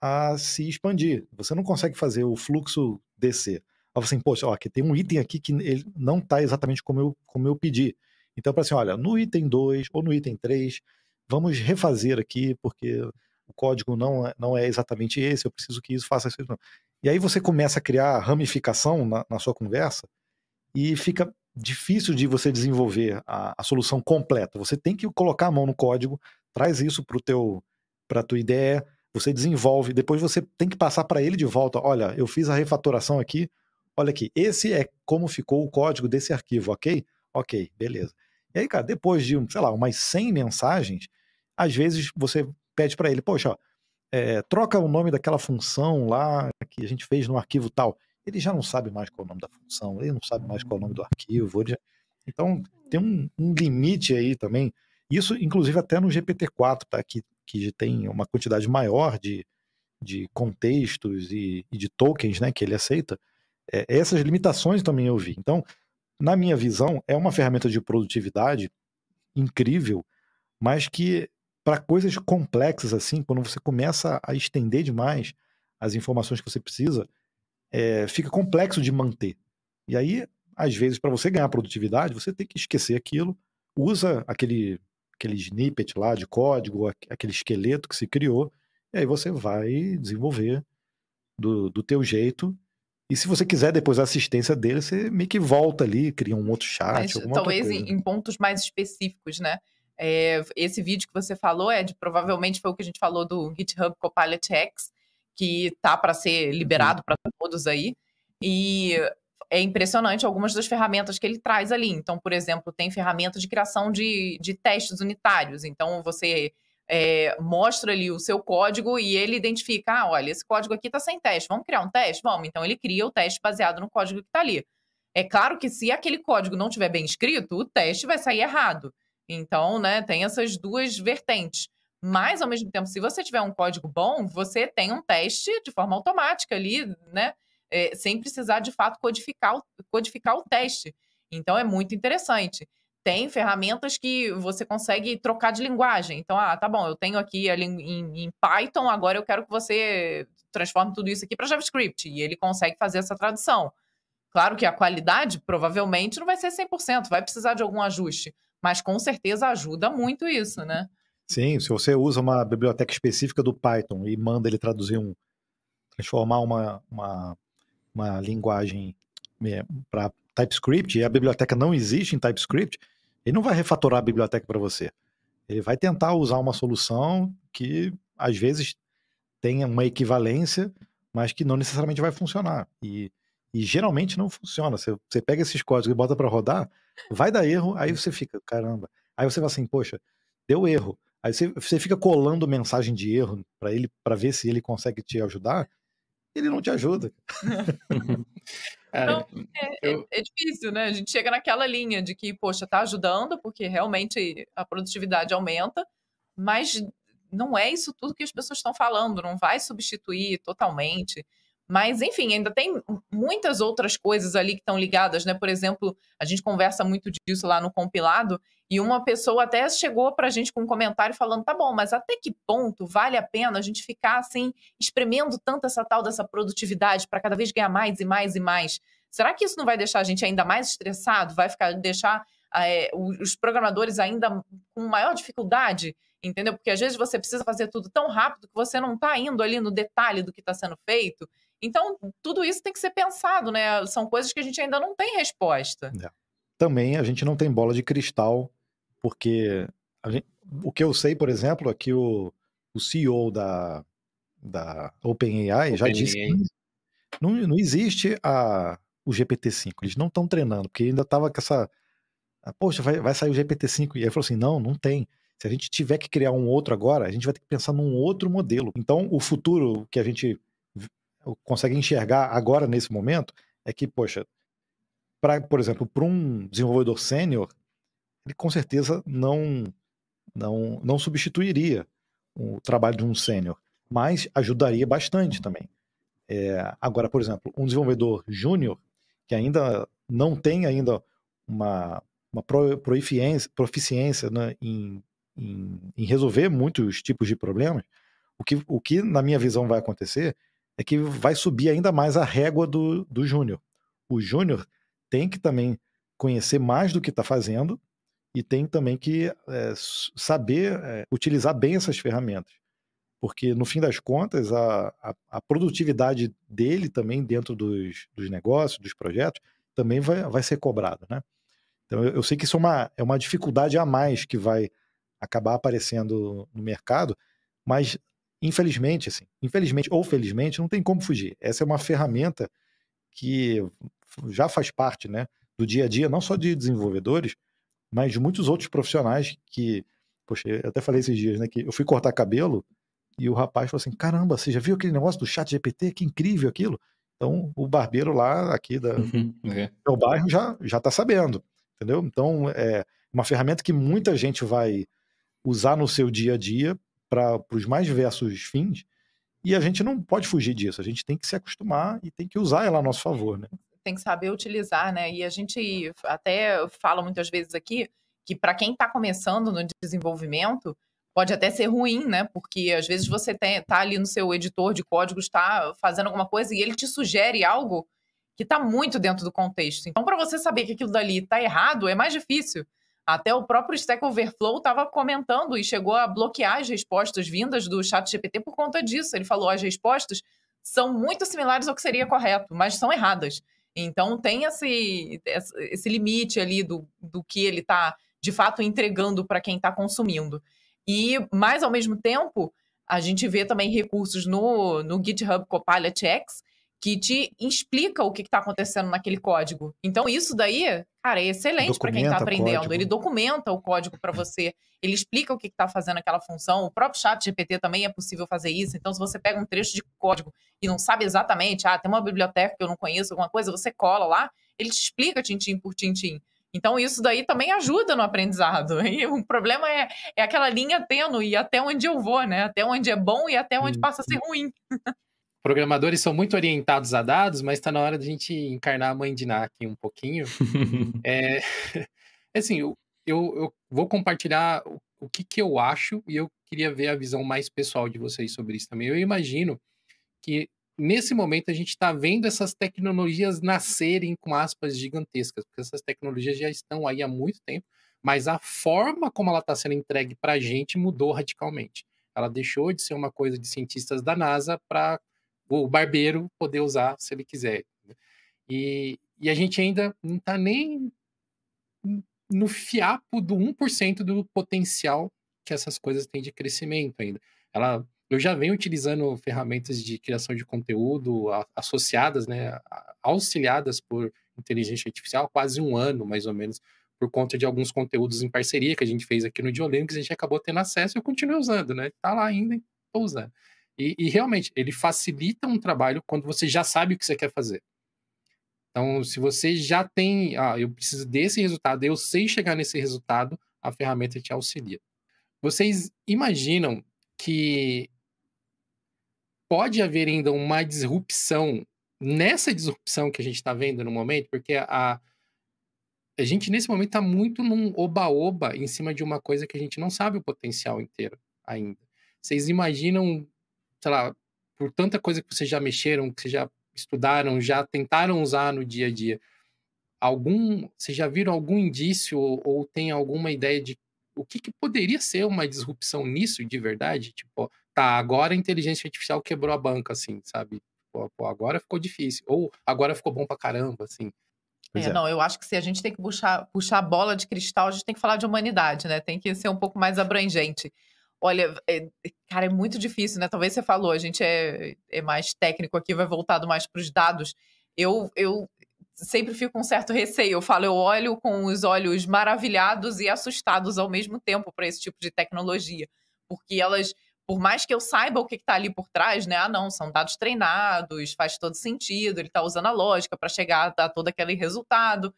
a se expandir. Você não consegue fazer o fluxo descer. Aí você assim, poxa, ó, aqui tem um item aqui que ele não está exatamente como eu, como eu pedi. Então, para assim, olha, no item 2 ou no item 3, vamos refazer aqui, porque o código não é, não é exatamente esse, eu preciso que isso faça isso. E aí você começa a criar ramificação na, na sua conversa e fica difícil de você desenvolver a, a, solução completa. Você tem que colocar a mão no código, traz isso para teu para a tua ideia, você desenvolve, depois você tem que passar para ele de volta. Olha, eu fiz a refatoração aqui, olha aqui, esse é como ficou o código desse arquivo, ok? Ok, beleza. E aí, cara, depois de, sei lá, umas 100 mensagens, às vezes você pede para ele, poxa, é, troca o nome daquela função lá que a gente fez no arquivo tal. Ele já não sabe mais qual é o nome da função, ele não sabe mais qual é o nome do arquivo. Já... Então, tem um, um, limite aí também. Isso, inclusive, até no GPT-4, tá? que, que tem uma quantidade maior de, de contextos e, e de tokens né, que ele aceita. É, essas limitações também eu vi. Então, na minha visão, é uma ferramenta de produtividade incrível, mas que para coisas complexas assim, quando você começa a estender demais as informações que você precisa, é, fica complexo de manter. E aí, às vezes, para você ganhar produtividade, você tem que esquecer aquilo, usa aquele, aquele snippet lá de código, aquele esqueleto que se criou, e aí você vai desenvolver do, do teu jeito e se você quiser depois a assistência dele, você meio que volta ali, cria um outro chat, Mas, talvez em pontos mais específicos, né? É, esse vídeo que você falou é de provavelmente foi o que a gente falou do GitHub Copilot X, que tá para ser liberado para todos aí. E é impressionante algumas das ferramentas que ele traz ali. Então, por exemplo, tem ferramenta de criação de, de testes unitários. Então, você é, mostra ali o seu código e ele identifica, ah, olha, esse código aqui está sem teste, vamos criar um teste? Vamos. Então ele cria o teste baseado no código que está ali. É claro que se aquele código não estiver bem escrito, o teste vai sair errado. Então, né, tem essas duas vertentes. Mas, ao mesmo tempo, se você tiver um código bom, você tem um teste de forma automática ali, né? É, sem precisar, de fato, codificar, codificar o teste. Então, é muito interessante tem ferramentas que você consegue trocar de linguagem. Então, ah, tá bom, eu tenho aqui em, em Python, agora eu quero que você transforme tudo isso aqui para JavaScript. E ele consegue fazer essa tradução. Claro que a qualidade provavelmente não vai ser 100%, vai precisar de algum ajuste, mas com certeza ajuda muito isso, né? Sim, se você usa uma biblioteca específica do Python e manda ele traduzir um, transformar uma, uma, uma linguagem é, para TypeScript e a biblioteca não existe em TypeScript, ele não vai refatorar a biblioteca para você. Ele vai tentar usar uma solução que às vezes tenha uma equivalência, mas que não necessariamente vai funcionar. E, e geralmente não funciona. Você, você pega esses códigos e bota para rodar, vai dar erro, aí você fica, caramba. Aí você vai assim, poxa, deu erro. Aí você, você fica colando mensagem de erro para ele, para ver se ele consegue te ajudar. Ele não te ajuda. Então, é, é, é, difícil, né? A gente chega naquela linha de que, poxa, tá ajudando, porque realmente a produtividade aumenta, mas não é isso tudo que as pessoas estão falando, não vai substituir totalmente. Mas, enfim, ainda tem muitas outras coisas ali que estão ligadas, né? Por exemplo, a gente conversa muito disso lá no compilado, e uma pessoa até chegou para a gente com um comentário falando: tá bom, mas até que ponto vale a pena a gente ficar assim, espremendo tanto essa tal dessa produtividade para cada vez ganhar mais e mais e mais? Será que isso não vai deixar a gente ainda mais estressado? Vai ficar deixar é, os programadores ainda com maior dificuldade? Entendeu? Porque às vezes você precisa fazer tudo tão rápido que você não está indo ali no detalhe do que está sendo feito. Então, tudo isso tem que ser pensado, né? São coisas que a gente ainda não tem resposta. É. Também a gente não tem bola de cristal, porque gente, o que eu sei, por exemplo, é que o, o CEO da, da OpenAI Open já disse que não, não existe a, o GPT-5. Eles não estão treinando, porque ainda estava com essa. Ah, poxa, vai, vai sair o GPT-5. E aí falou assim: não, não tem. Se a gente tiver que criar um outro agora, a gente vai ter que pensar num outro modelo. Então, o futuro que a gente consegue enxergar agora, nesse momento, é que, poxa, pra, por exemplo, para um desenvolvedor sênior, ele com certeza não, não, não substituiria o trabalho de um sênior, mas ajudaria bastante também. É, agora, por exemplo, um desenvolvedor júnior que ainda não tem ainda uma, uma proficiência, proficiência né, em, em, em, resolver muitos tipos de problemas, o que, o que na minha visão vai acontecer é que vai subir ainda mais a régua do, do júnior. O júnior tem que também conhecer mais do que está fazendo e tem também que é, saber é, utilizar bem essas ferramentas. porque no fim das contas a, a, a produtividade dele também dentro dos, dos, negócios, dos projetos, também vai, vai ser cobrada, né? Então eu, eu sei que isso é uma, é uma dificuldade a mais que vai acabar aparecendo no mercado, mas infelizmente, assim, infelizmente ou felizmente, não tem como fugir. Essa é uma ferramenta que já faz parte, né, do dia a dia, não só de desenvolvedores, mas de muitos outros profissionais que, poxa, eu até falei esses dias, né, que eu fui cortar cabelo e o rapaz falou assim: caramba, você já viu aquele negócio do chat GPT? Que incrível aquilo. Então, o barbeiro lá, aqui da, uhum, é. do bairro, já, já tá sabendo, entendeu? Então, é uma ferramenta que muita gente vai usar no seu dia a dia para os mais diversos fins, e a gente não pode fugir disso, a gente tem que se acostumar e tem que usar ela a nosso favor, né? Tem que saber utilizar, né? E a gente até fala muitas vezes aqui que para quem está começando no desenvolvimento, pode até ser ruim, né? Porque às vezes você tem, tá ali no seu editor de código, está fazendo alguma coisa e ele te sugere algo que está muito dentro do contexto. Então, para você saber que aquilo dali está errado, é mais difícil. Até o próprio Stack Overflow estava comentando e chegou a bloquear as respostas vindas do chat GPT por conta disso. Ele falou as respostas são muito similares ao que seria correto, mas são erradas. Então tem esse, esse limite ali do, do que ele está de fato entregando para quem está consumindo. E, mais ao mesmo tempo, a gente vê também recursos no, no GitHub Copilot X que te explica o que está acontecendo naquele código. Então, isso daí, cara, é excelente para quem está aprendendo. Ele documenta o código para você, ele explica o que está fazendo aquela função. O próprio chat GPT também é possível fazer isso. Então, se você pega um trecho de código e não sabe exatamente, ah, tem uma biblioteca que eu não conheço, alguma coisa, você cola lá, ele te explica tintim por tintim. Então, isso daí também ajuda no aprendizado. E o problema é, é aquela linha tênue e até onde eu vou, né? Até onde é bom e até onde passa a ser ruim. Programadores são muito orientados a dados, mas está na hora de a gente encarnar a mãe de Ná aqui um pouquinho. é, assim, eu, eu, eu, vou compartilhar o, o que, que eu acho e eu queria ver a visão mais pessoal de vocês sobre isso também. Eu imagino que nesse momento a gente está vendo essas tecnologias nascerem com aspas gigantescas, porque essas tecnologias já estão aí há muito tempo, mas a forma como ela está sendo entregue para a gente mudou radicalmente. Ela deixou de ser uma coisa de cientistas da NASA para o barbeiro poder usar se ele quiser. E, e a gente ainda não está nem no fiapo do 1% do potencial que essas coisas têm de crescimento ainda. Ela eu já venho utilizando ferramentas de criação de conteúdo associadas, né, auxiliadas por inteligência artificial há quase um ano, mais ou menos, por conta de alguns conteúdos em parceria que a gente fez aqui no Diolinux, a gente acabou tendo acesso e eu continuo usando, né? Tá lá ainda, estou usando. E, e, realmente, ele facilita um trabalho quando você já sabe o que você quer fazer. Então, se você já tem, ah, eu preciso desse resultado, eu sei chegar nesse resultado, a ferramenta te auxilia. Vocês imaginam que pode haver ainda uma disrupção nessa disrupção que a gente está vendo no momento, porque a, a gente nesse momento está muito num oba-oba em cima de uma coisa que a gente não sabe o potencial inteiro ainda. Vocês imaginam, sei lá, por tanta coisa que vocês já mexeram, que vocês já estudaram, já tentaram usar no dia a dia, algum, vocês já viram algum indício ou, ou tem alguma ideia de o que, que poderia ser uma disrupção nisso de verdade? Tipo, tá, agora a inteligência artificial quebrou a banca, assim, sabe? Pô, pô, agora ficou difícil. Ou agora ficou bom pra caramba, assim. É, é. Não, eu acho que se a gente tem que puxar, puxar a bola de cristal, a gente tem que falar de humanidade, né? Tem que ser um pouco mais abrangente. Olha, é, cara, é muito difícil, né? Talvez você falou, a gente é, é mais técnico aqui, vai voltado mais para os dados. Eu, eu sempre fico com um certo receio. Eu falo, eu olho com os olhos maravilhados e assustados ao mesmo tempo para esse tipo de tecnologia. Porque elas por mais que eu saiba o que está ali por trás, né? Ah, não, são dados treinados, faz todo sentido, ele está usando a lógica para chegar a todo aquele resultado,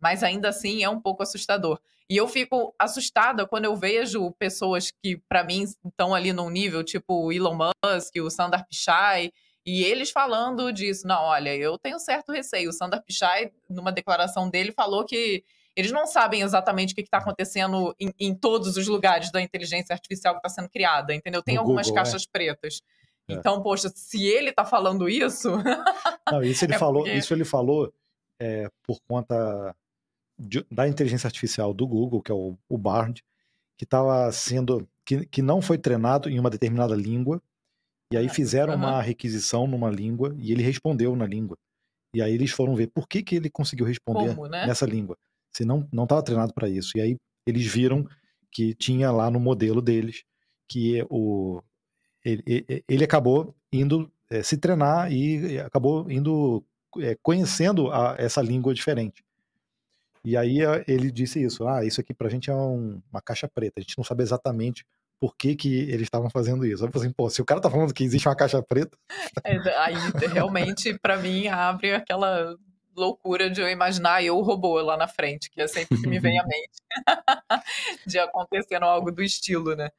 mas ainda assim é um pouco assustador. E eu fico assustada quando eu vejo pessoas que, para mim, estão ali num nível tipo o Elon Musk, o Sundar Pichai, e eles falando disso. Não, olha, eu tenho certo receio. O Sundar Pichai, numa declaração dele, falou que eles não sabem exatamente o que está acontecendo em, em, todos os lugares da inteligência artificial que está sendo criada, entendeu? Tem no algumas Google, é. caixas é. pretas. É. Então, poxa, se ele está falando isso. não, isso ele é falou, porque... isso ele falou é, por conta de, da inteligência artificial do Google, que é o, o Bard, que estava sendo que, que não foi treinado em uma determinada língua e aí fizeram uhum. uma requisição numa língua e ele respondeu na língua. E aí eles foram ver por que, que ele conseguiu responder Como, né? nessa língua. Se não não estava treinado para isso. E aí eles viram que tinha lá no modelo deles que o ele, ele acabou indo é, se treinar e acabou indo é, conhecendo a, essa língua diferente. E aí eh, ele disse isso, ah, isso aqui pra gente é um, uma caixa preta, a gente não sabe exatamente por que, que eles estavam fazendo isso. Eu falei assim, pô, se o cara tá falando que existe uma caixa preta... É, aí realmente, para mim, abre aquela loucura de eu imaginar eu o robô lá na frente, que é sempre que me vem à mente de acontecendo algo do estilo, né?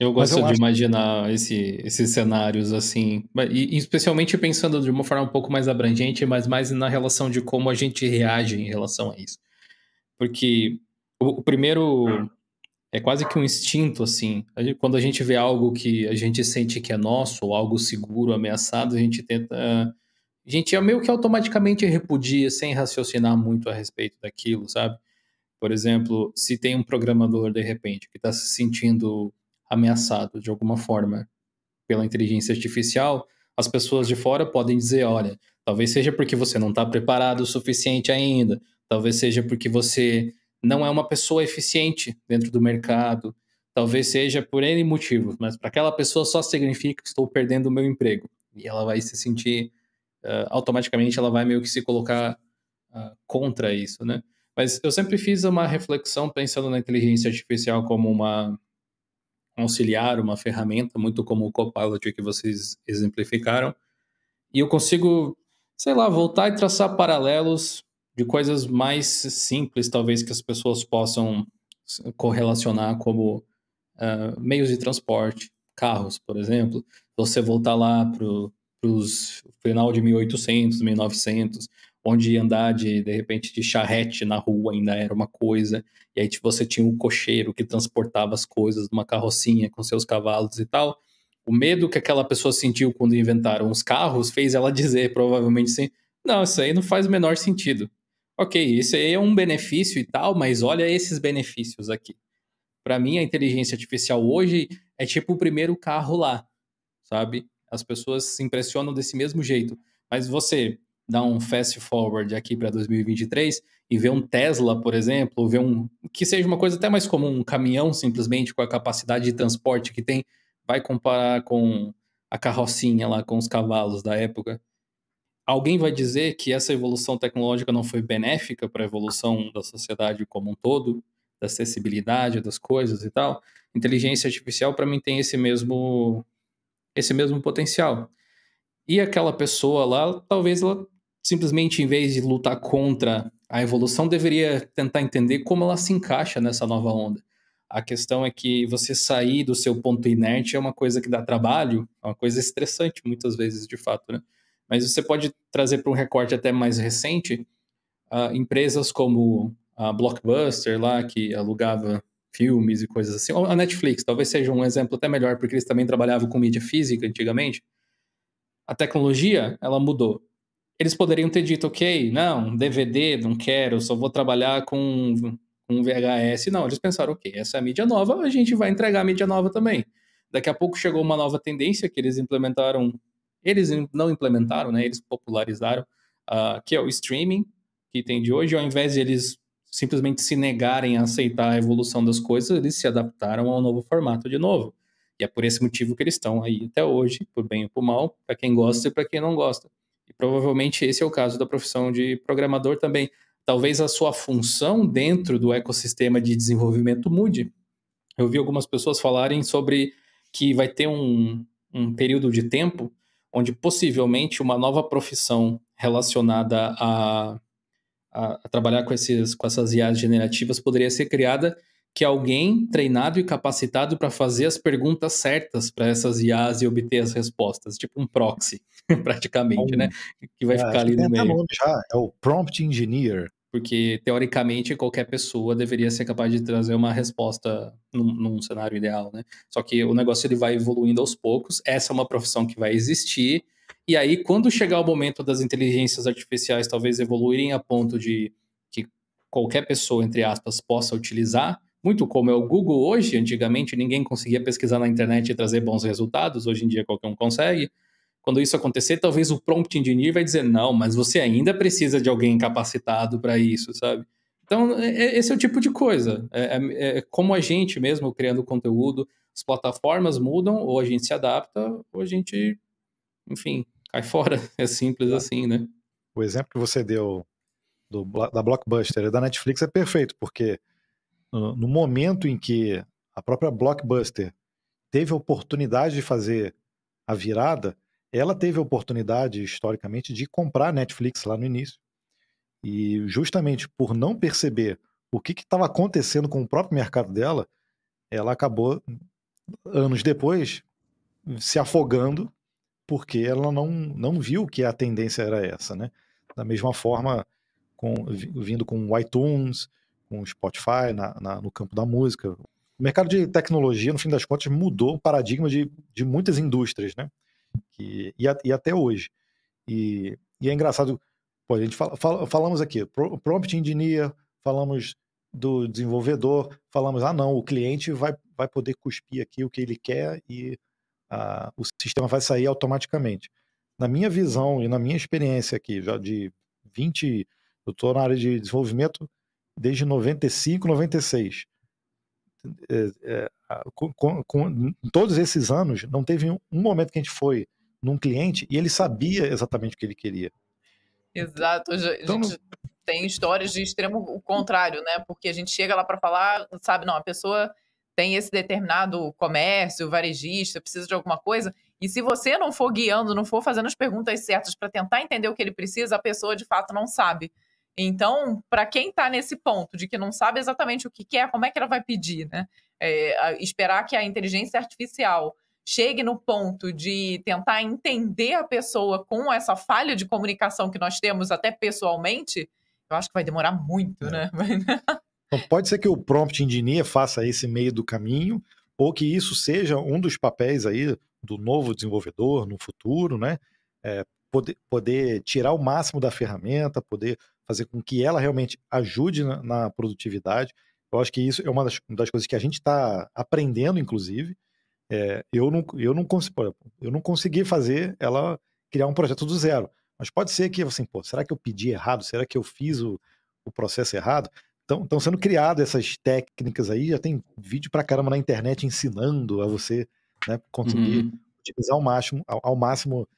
Eu gosto eu de imaginar esse, esses cenários assim, e, especialmente pensando de uma forma um pouco mais abrangente, mas mais na relação de como a gente reage em relação a isso. Porque o, o primeiro é quase que um instinto, assim. Quando a gente vê algo que a gente sente que é nosso, ou algo seguro, ameaçado, a gente tenta. A gente é meio que automaticamente repudia sem raciocinar muito a respeito daquilo, sabe? Por exemplo, se tem um programador, de repente, que está se sentindo ameaçado de alguma forma pela inteligência artificial, as pessoas de fora podem dizer: olha, talvez seja porque você não está preparado o suficiente ainda, talvez seja porque você não é uma pessoa eficiente dentro do mercado, talvez seja por N motivos, mas para aquela pessoa só significa que estou perdendo o meu emprego. E ela vai se sentir, uh, automaticamente, ela vai meio que se colocar uh, contra isso, né? Mas eu sempre fiz uma reflexão pensando na inteligência artificial como uma auxiliar, uma ferramenta, muito como o Copilot que vocês exemplificaram. E eu consigo, sei lá, voltar e traçar paralelos de coisas mais simples, talvez, que as pessoas possam correlacionar, como uh, meios de transporte, carros, por exemplo. Você voltar lá para o final de 1800, 1900, onde andar de, de repente de charrete na rua ainda era uma coisa, e aí tipo, você tinha um cocheiro que transportava as coisas numa carrocinha com seus cavalos e tal. O medo que aquela pessoa sentiu quando inventaram os carros fez ela dizer, provavelmente assim, não, isso aí não faz o menor sentido. Ok, isso aí é um benefício e tal, mas olha esses benefícios aqui. Para mim, a inteligência artificial hoje é tipo o primeiro carro lá, sabe? As pessoas se impressionam desse mesmo jeito. Mas você dar um fast forward aqui para 2023 e ver um Tesla, por exemplo, ou ver um que seja uma coisa até mais comum, um caminhão simplesmente com a capacidade de transporte que tem, vai comparar com a carrocinha lá com os cavalos da época. Alguém vai dizer que essa evolução tecnológica não foi benéfica para a evolução da sociedade como um todo, da acessibilidade das coisas e tal? Inteligência artificial para mim tem esse mesmo esse mesmo potencial. E aquela pessoa lá, talvez ela simplesmente, em vez de lutar contra a evolução, deveria tentar entender como ela se encaixa nessa nova onda. A questão é que você sair do seu ponto inerte é uma coisa que dá trabalho, é uma coisa estressante muitas vezes, de fato, né? Mas você pode trazer para um recorte até mais recente, uh, empresas como a Blockbuster lá, que alugava filmes e coisas assim, ou a Netflix, talvez seja um exemplo até melhor, porque eles também trabalhavam com mídia física antigamente. A tecnologia, ela mudou eles poderiam ter dito, ok, não, DVD, não quero, só vou trabalhar com, com VHS. Não, eles pensaram, ok, essa é a mídia nova, a gente vai entregar a mídia nova também. Daqui a pouco chegou uma nova tendência que eles implementaram, eles não implementaram, né, eles popularizaram, uh, que é o streaming, que tem de hoje, ao invés de eles simplesmente se negarem a aceitar a evolução das coisas, eles se adaptaram ao novo formato de novo. E é por esse motivo que eles estão aí até hoje, por bem ou por mal, para quem gosta e para quem não gosta. E provavelmente esse é o caso da profissão de programador também. Talvez a sua função dentro do ecossistema de desenvolvimento mude. Eu vi algumas pessoas falarem sobre que vai ter um, um período de tempo onde possivelmente uma nova profissão relacionada a, a, a trabalhar com, esses, com essas IAs generativas poderia ser criada que alguém treinado e capacitado para fazer as perguntas certas para essas IAs e obter as respostas, tipo um proxy, praticamente, né? Que vai é, ficar ali no meio. Nome já, é o prompt engineer. Porque, teoricamente, qualquer pessoa deveria ser capaz de trazer uma resposta num, num, cenário ideal, né? Só que o negócio ele vai evoluindo aos poucos, essa é uma profissão que vai existir, e aí, quando chegar o momento das inteligências artificiais talvez evoluírem a ponto de que qualquer pessoa, entre aspas, possa utilizar, muito como é o Google hoje. Antigamente ninguém conseguia pesquisar na internet e trazer bons resultados, hoje em dia qualquer um consegue. Quando isso acontecer, talvez o prompt engineer vai dizer: não, mas você ainda precisa de alguém capacitado para isso, sabe? Então, é, é, esse é o tipo de coisa. É, é, é, como a gente mesmo criando conteúdo, as plataformas mudam, ou a gente se adapta, ou a gente, enfim, cai fora. É simples assim, né? O exemplo que você deu do, da Blockbuster e da Netflix é perfeito, porque no momento em que a própria Blockbuster teve a oportunidade de fazer a virada, ela teve a oportunidade, historicamente, de comprar a Netflix lá no início. E justamente por não perceber o que estava acontecendo com o próprio mercado dela, ela acabou, anos depois, se afogando, porque ela não, não viu que a tendência era essa. Né? Da mesma forma, com, vindo com o iTunes, com o Spotify na, na, no campo da música. O mercado de tecnologia, no fim das contas, mudou o paradigma de, de muitas indústrias, né? E, a, e até hoje. E, e, é engraçado, pô, a gente fala, fala, falamos aqui, prompt engineer, falamos do desenvolvedor, falamos, ah não, o cliente vai, vai poder cuspir aqui o que ele quer e ah, o sistema vai sair automaticamente. Na minha visão e na minha experiência aqui, já de 20, eu estou na área de desenvolvimento desde 95, 96. É, é, com, com, todos esses anos, não teve um, um, momento que a gente foi num cliente e ele sabia exatamente o que ele queria. Exato. Então, a gente tem histórias de extremo contrário, né? Porque a gente chega lá para falar, sabe, não, a pessoa tem esse determinado comércio, varejista, precisa de alguma coisa, e se você não for guiando, não for fazendo as perguntas certas para tentar entender o que ele precisa, a pessoa de fato não sabe. Então, para quem está nesse ponto de que não sabe exatamente o que quer, como é que ela vai pedir, né? É, esperar que a inteligência artificial chegue no ponto de tentar entender a pessoa com essa falha de comunicação que nós temos até pessoalmente, eu acho que vai demorar muito, é. né? Então, pode ser que o prompt engineer faça esse meio do caminho, ou que isso seja um dos papéis aí do novo desenvolvedor no futuro, né? É, poder, poder tirar o máximo da ferramenta, poder fazer com que ela realmente ajude na, na produtividade. Eu acho que isso é uma das, das coisas que a gente está aprendendo, inclusive. É, eu, não, eu, não consigo, eu não consegui fazer ela criar um projeto do zero. Mas pode ser que, assim, pô, será que eu pedi errado? Será que eu fiz o, o processo errado? Então, estão sendo criadas essas técnicas aí, já tem vídeo pra caramba na internet ensinando a você né, conseguir uhum. utilizar ao máximo, ao, ao máximo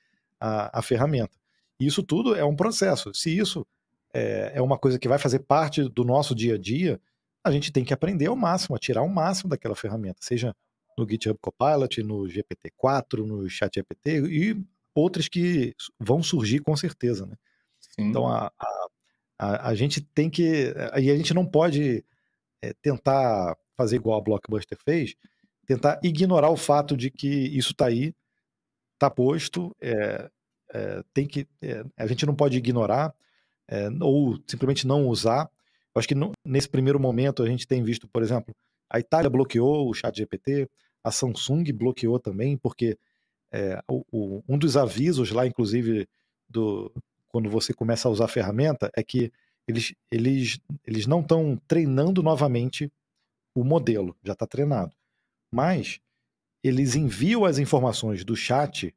a, a, ferramenta. E isso tudo é um processo. Se isso é, é uma coisa que vai fazer parte do nosso dia a dia, a gente tem que aprender ao máximo, a tirar o máximo daquela ferramenta, seja no GitHub Copilot, no GPT-4, no ChatGPT e outras que vão surgir com certeza, né? Então a, a, a, a, gente tem que e a gente não pode é, tentar fazer igual a Blockbuster fez, tentar ignorar o fato de que isso está aí, está posto, é, é, tem que é, a gente não pode ignorar é, ou simplesmente não usar. Eu acho que no, nesse primeiro momento a gente tem visto, por exemplo, a Itália bloqueou o chat GPT, a Samsung bloqueou também, porque é, o, o, um dos avisos lá, inclusive, do, quando você começa a usar a ferramenta, é que eles, eles, eles não estão treinando novamente o modelo, já está treinado. Mas eles enviam as informações do chat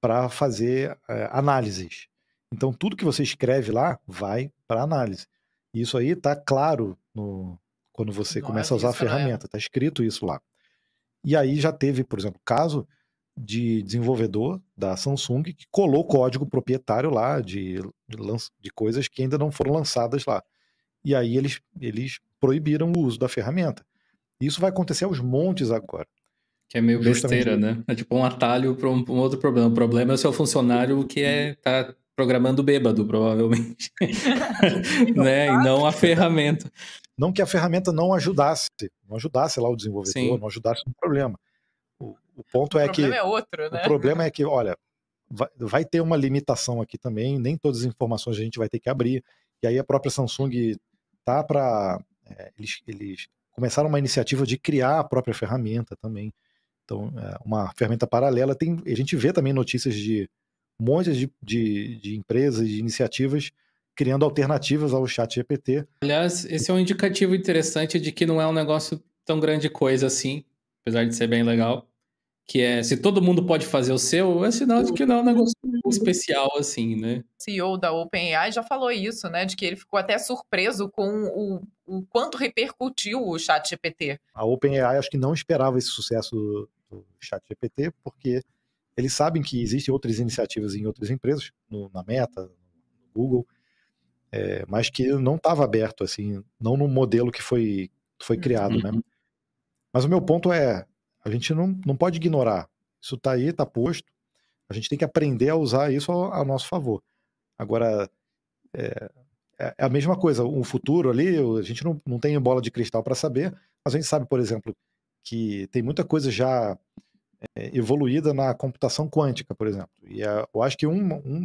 para fazer é, análises. Então, tudo que você escreve lá vai para análise. E isso aí está claro no, quando você Não começa é a usar a ferramenta, está escrito isso lá. E aí já teve, por exemplo, caso de desenvolvedor da Samsung que colou código proprietário lá de, de, de coisas que ainda não foram lançadas lá. E aí eles, eles proibiram o uso da ferramenta. Isso vai acontecer aos montes agora. Que é meio Justamente besteira, né? É tipo um atalho para um, um, outro problema. O problema é o seu funcionário que é, tá programando bêbado, provavelmente. né? E não a ferramenta. Não que a ferramenta não ajudasse, não ajudasse lá o desenvolvedor, Sim. não ajudasse no problema. O, o ponto o é que. O problema é outro, né? O problema é que, olha, vai, vai, ter uma limitação aqui também, nem todas as informações a gente vai ter que abrir. E aí a própria Samsung tá para. É, eles, eles começaram uma iniciativa de criar a própria ferramenta também. Então, é uma ferramenta paralela. Tem, a gente vê também notícias de monte de, de, de empresas, de iniciativas criando alternativas ao chat GPT. Aliás, esse é um indicativo interessante de que não é um negócio tão grande coisa assim, apesar de ser bem legal. Que é, se todo mundo pode fazer o seu, é sinal de que não é um negócio especial assim, né? O CEO da OpenAI já falou isso, né? De que ele ficou até surpreso com o, o quanto repercutiu o chat GPT. A OpenAI acho que não esperava esse sucesso do, do chat GPT, porque eles sabem que existem outras iniciativas em outras empresas, no, na Meta, no Google, é, mas que não estava aberto, assim, não no modelo que foi, foi criado, né? Uhum. Mas o meu ponto é, a gente não, não pode ignorar. Isso está aí, está posto. A gente tem que aprender a usar isso a, a nosso favor. Agora, é, é, a mesma coisa, o futuro ali, a gente não, não tem bola de cristal para saber, mas a gente sabe, por exemplo, que tem muita coisa já é, evoluída na computação quântica, por exemplo. E eu acho que um, um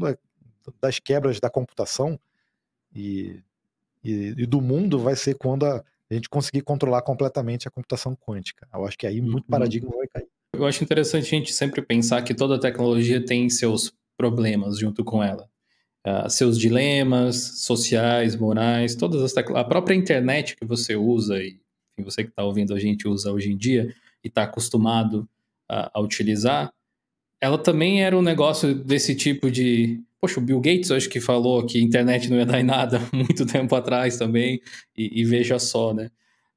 das quebras da computação e, e, e, do mundo vai ser quando a, a, gente conseguir controlar completamente a computação quântica. Eu acho que aí muito uhum. paradigma vai cair. Eu acho interessante a gente sempre pensar que toda tecnologia tem seus problemas junto com ela. Uh, seus dilemas sociais, morais, todas as a própria internet que você usa e enfim, você que está ouvindo a gente usa hoje em dia e está acostumado a, a utilizar, ela também era um negócio desse tipo de Poxa, o Bill Gates acho que falou que a internet não ia dar em nada muito tempo atrás também, e, e veja só, né?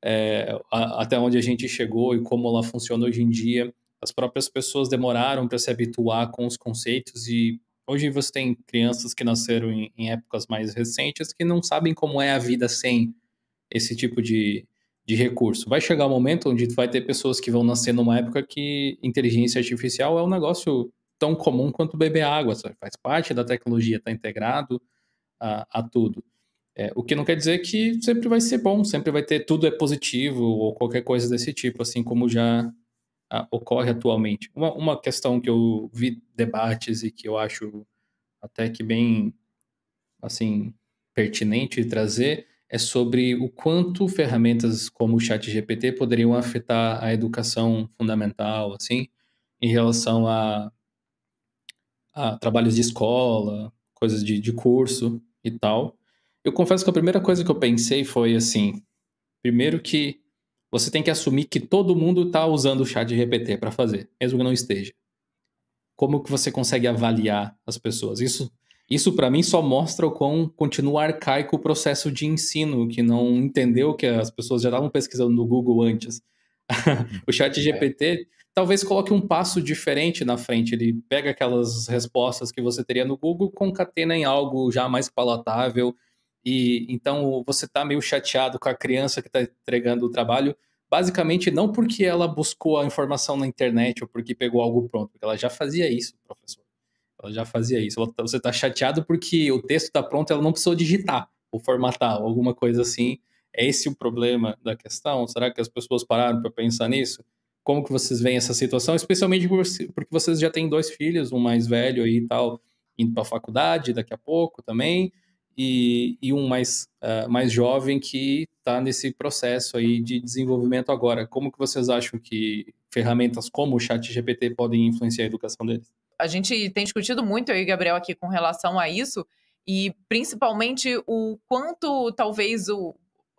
É, a, até onde a gente chegou e como ela funciona hoje em dia. As próprias pessoas demoraram para se habituar com os conceitos e hoje você tem crianças que nasceram em, em, épocas mais recentes que não sabem como é a vida sem esse tipo de, de recurso. Vai chegar um momento onde vai ter pessoas que vão nascer numa época que inteligência artificial é um negócio tão comum quanto beber água, sabe? faz parte da tecnologia, está integrado a, a tudo. É, o que não quer dizer que sempre vai ser bom, sempre vai ter tudo é positivo ou qualquer coisa desse tipo, assim como já a, ocorre atualmente. Uma, uma questão que eu vi debates e que eu acho até que bem assim pertinente trazer é sobre o quanto ferramentas como o Chat GPT poderiam afetar a educação fundamental, assim, em relação a ah, trabalhos de escola, coisas de, de curso e tal. Eu confesso que a primeira coisa que eu pensei foi assim: primeiro que você tem que assumir que todo mundo está usando o chat GPT para fazer, mesmo que não esteja. Como que você consegue avaliar as pessoas? Isso, isso para mim só mostra o quão continua arcaico o processo de ensino, que não entendeu que as pessoas já estavam pesquisando no Google antes. o chat GPT talvez coloque um passo diferente na frente. Ele pega aquelas respostas que você teria no Google, concatena em algo já mais palatável. E então você está meio chateado com a criança que está entregando o trabalho, basicamente não porque ela buscou a informação na internet ou porque pegou algo pronto, porque ela já fazia isso, professor. Ela já fazia isso. Tá, você está chateado porque o texto está pronto, ela não precisou digitar ou formatar, alguma coisa assim. É esse o problema da questão? Será que as pessoas pararam para pensar nisso? como que vocês veem essa situação, especialmente porque vocês já têm dois filhos, um mais velho aí e tal, indo para a faculdade daqui a pouco também, e, e um mais, uh, mais jovem que está nesse processo aí de desenvolvimento agora. Como que vocês acham que ferramentas como o chat GPT podem influenciar a educação deles? A gente tem discutido muito, eu e Gabriel, aqui com relação a isso, e principalmente o quanto talvez o,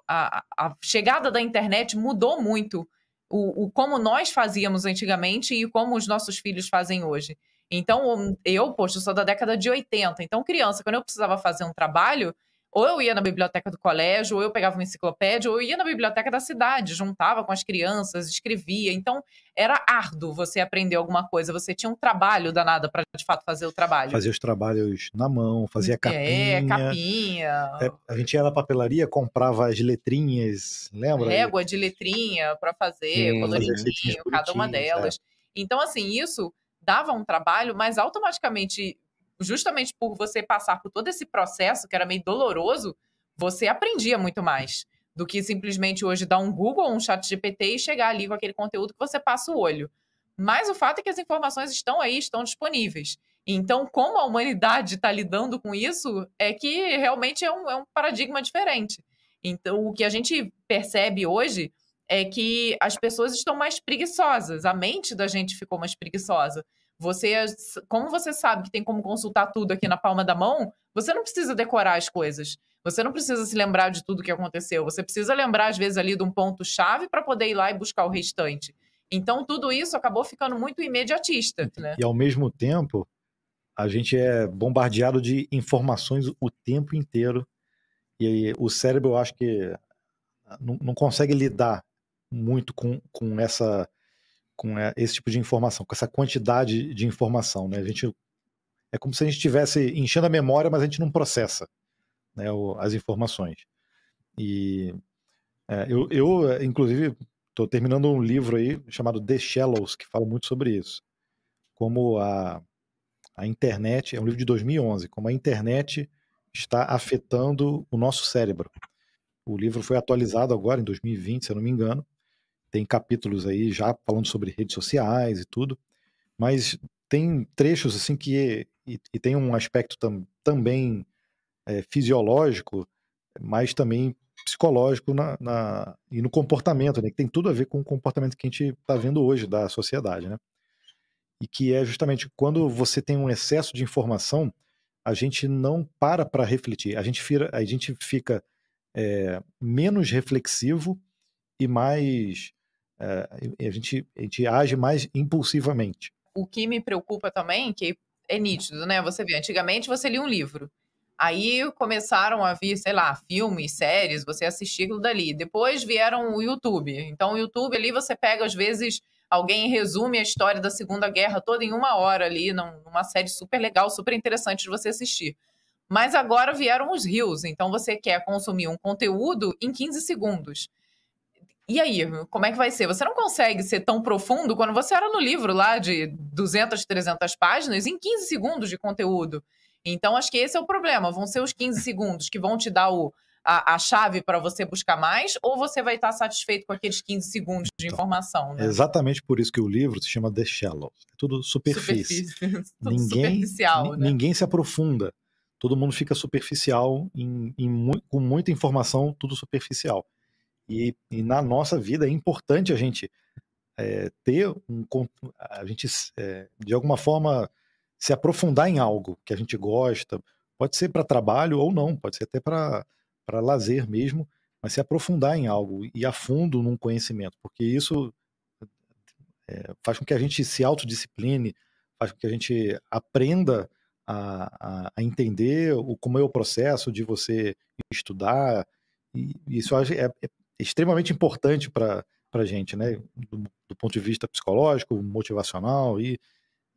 a, a chegada da internet mudou muito o, o, como nós fazíamos antigamente e como os nossos filhos fazem hoje. Então, eu, poxa, eu sou da década de 80. Então, criança, quando eu precisava fazer um trabalho, ou eu ia na biblioteca do colégio, ou eu pegava uma enciclopédia, ou eu ia na biblioteca da cidade, juntava com as crianças, escrevia. Então, era árduo você aprender alguma coisa. Você tinha um trabalho danado para, de fato, fazer o trabalho. Fazia os trabalhos na mão, fazia capinha. É, capinha. É, a gente ia na papelaria, comprava as letrinhas, lembra? Régua de letrinha para fazer, hum, coloridinho, cada uma delas. É. Então, assim, isso dava um trabalho, mas automaticamente justamente por você passar por todo esse processo, que era meio doloroso, você aprendia muito mais do que simplesmente hoje dar um Google ou um chat GPT e chegar ali com aquele conteúdo que você passa o olho. Mas o fato é que as informações estão aí, estão disponíveis. Então, como a humanidade está lidando com isso, é que realmente é um, é um paradigma diferente. Então, o que a gente percebe hoje é que as pessoas estão mais preguiçosas, a mente da gente ficou mais preguiçosa Você, como você sabe que tem como consultar tudo aqui na palma da mão, você não precisa decorar as coisas. Você não precisa se lembrar de tudo que aconteceu. Você precisa lembrar, às vezes, ali de um ponto-chave para poder ir lá e buscar o restante. Então, tudo isso acabou ficando muito imediatista. Né? E, ao mesmo tempo, a gente é bombardeado de informações o tempo inteiro. E o cérebro, eu acho que não, não consegue lidar muito com, com essa com é, esse tipo de informação, com essa quantidade de informação, né? A gente é como se a gente estivesse enchendo a memória, mas a gente não processa né, as informações. E é, eu, eu, inclusive, estou terminando um livro aí chamado The Shallows, que fala muito sobre isso. Como a, a internet, é um livro de 2011, como a internet está afetando o nosso cérebro. O livro foi atualizado agora, em 2020, se eu não me engano. Tem capítulos aí já falando sobre redes sociais e tudo. Mas tem trechos assim que. E, e tem um aspecto tam, também é, fisiológico, mas também psicológico na, na, e no comportamento, né, que tem tudo a ver com o comportamento que a gente está vendo hoje da sociedade, né? E que é justamente quando você tem um excesso de informação, a gente não para para refletir, a gente, fica, a gente fica é, menos reflexivo e mais é, a, gente, a gente age mais impulsivamente. O que me preocupa também, que é nítido, né? Você vê, antigamente você lia um livro. Aí começaram a vir, sei lá, filmes, séries, você assistia aquilo dali. Depois vieram o YouTube. Então, o YouTube ali você pega, às vezes, alguém resume a história da Segunda Guerra toda em uma hora ali, numa série super legal, super interessante de você assistir. Mas agora vieram os rios, então você quer consumir um conteúdo em 15 segundos. E aí, como é que vai ser? Você não consegue ser tão profundo quando você era no livro lá de 200, 300 páginas em 15 segundos de conteúdo. Então, acho que esse é o problema. Vão ser os 15 segundos que vão te dar o, a, a chave para você buscar mais, ou você vai estar satisfeito com aqueles 15 segundos de então, informação? Né? É exatamente por isso que o livro se chama The Shallow. É tudo superfície. superfície. tudo ninguém, superficial. Né? Ninguém se aprofunda. Todo mundo fica superficial, em, em, com muita informação, tudo superficial. E, e, na nossa vida é importante a gente é, ter um. A gente, é, de alguma forma, se aprofundar em algo que a gente gosta, pode ser para trabalho ou não, pode ser até para lazer mesmo, mas se aprofundar em algo e a fundo num conhecimento, porque isso é, faz com que a gente se autodiscipline, faz com que a gente aprenda a, a, a entender o, como é o processo de você estudar, e isso é, é extremamente importante para a gente, né? Do, do, ponto de vista psicológico, motivacional e,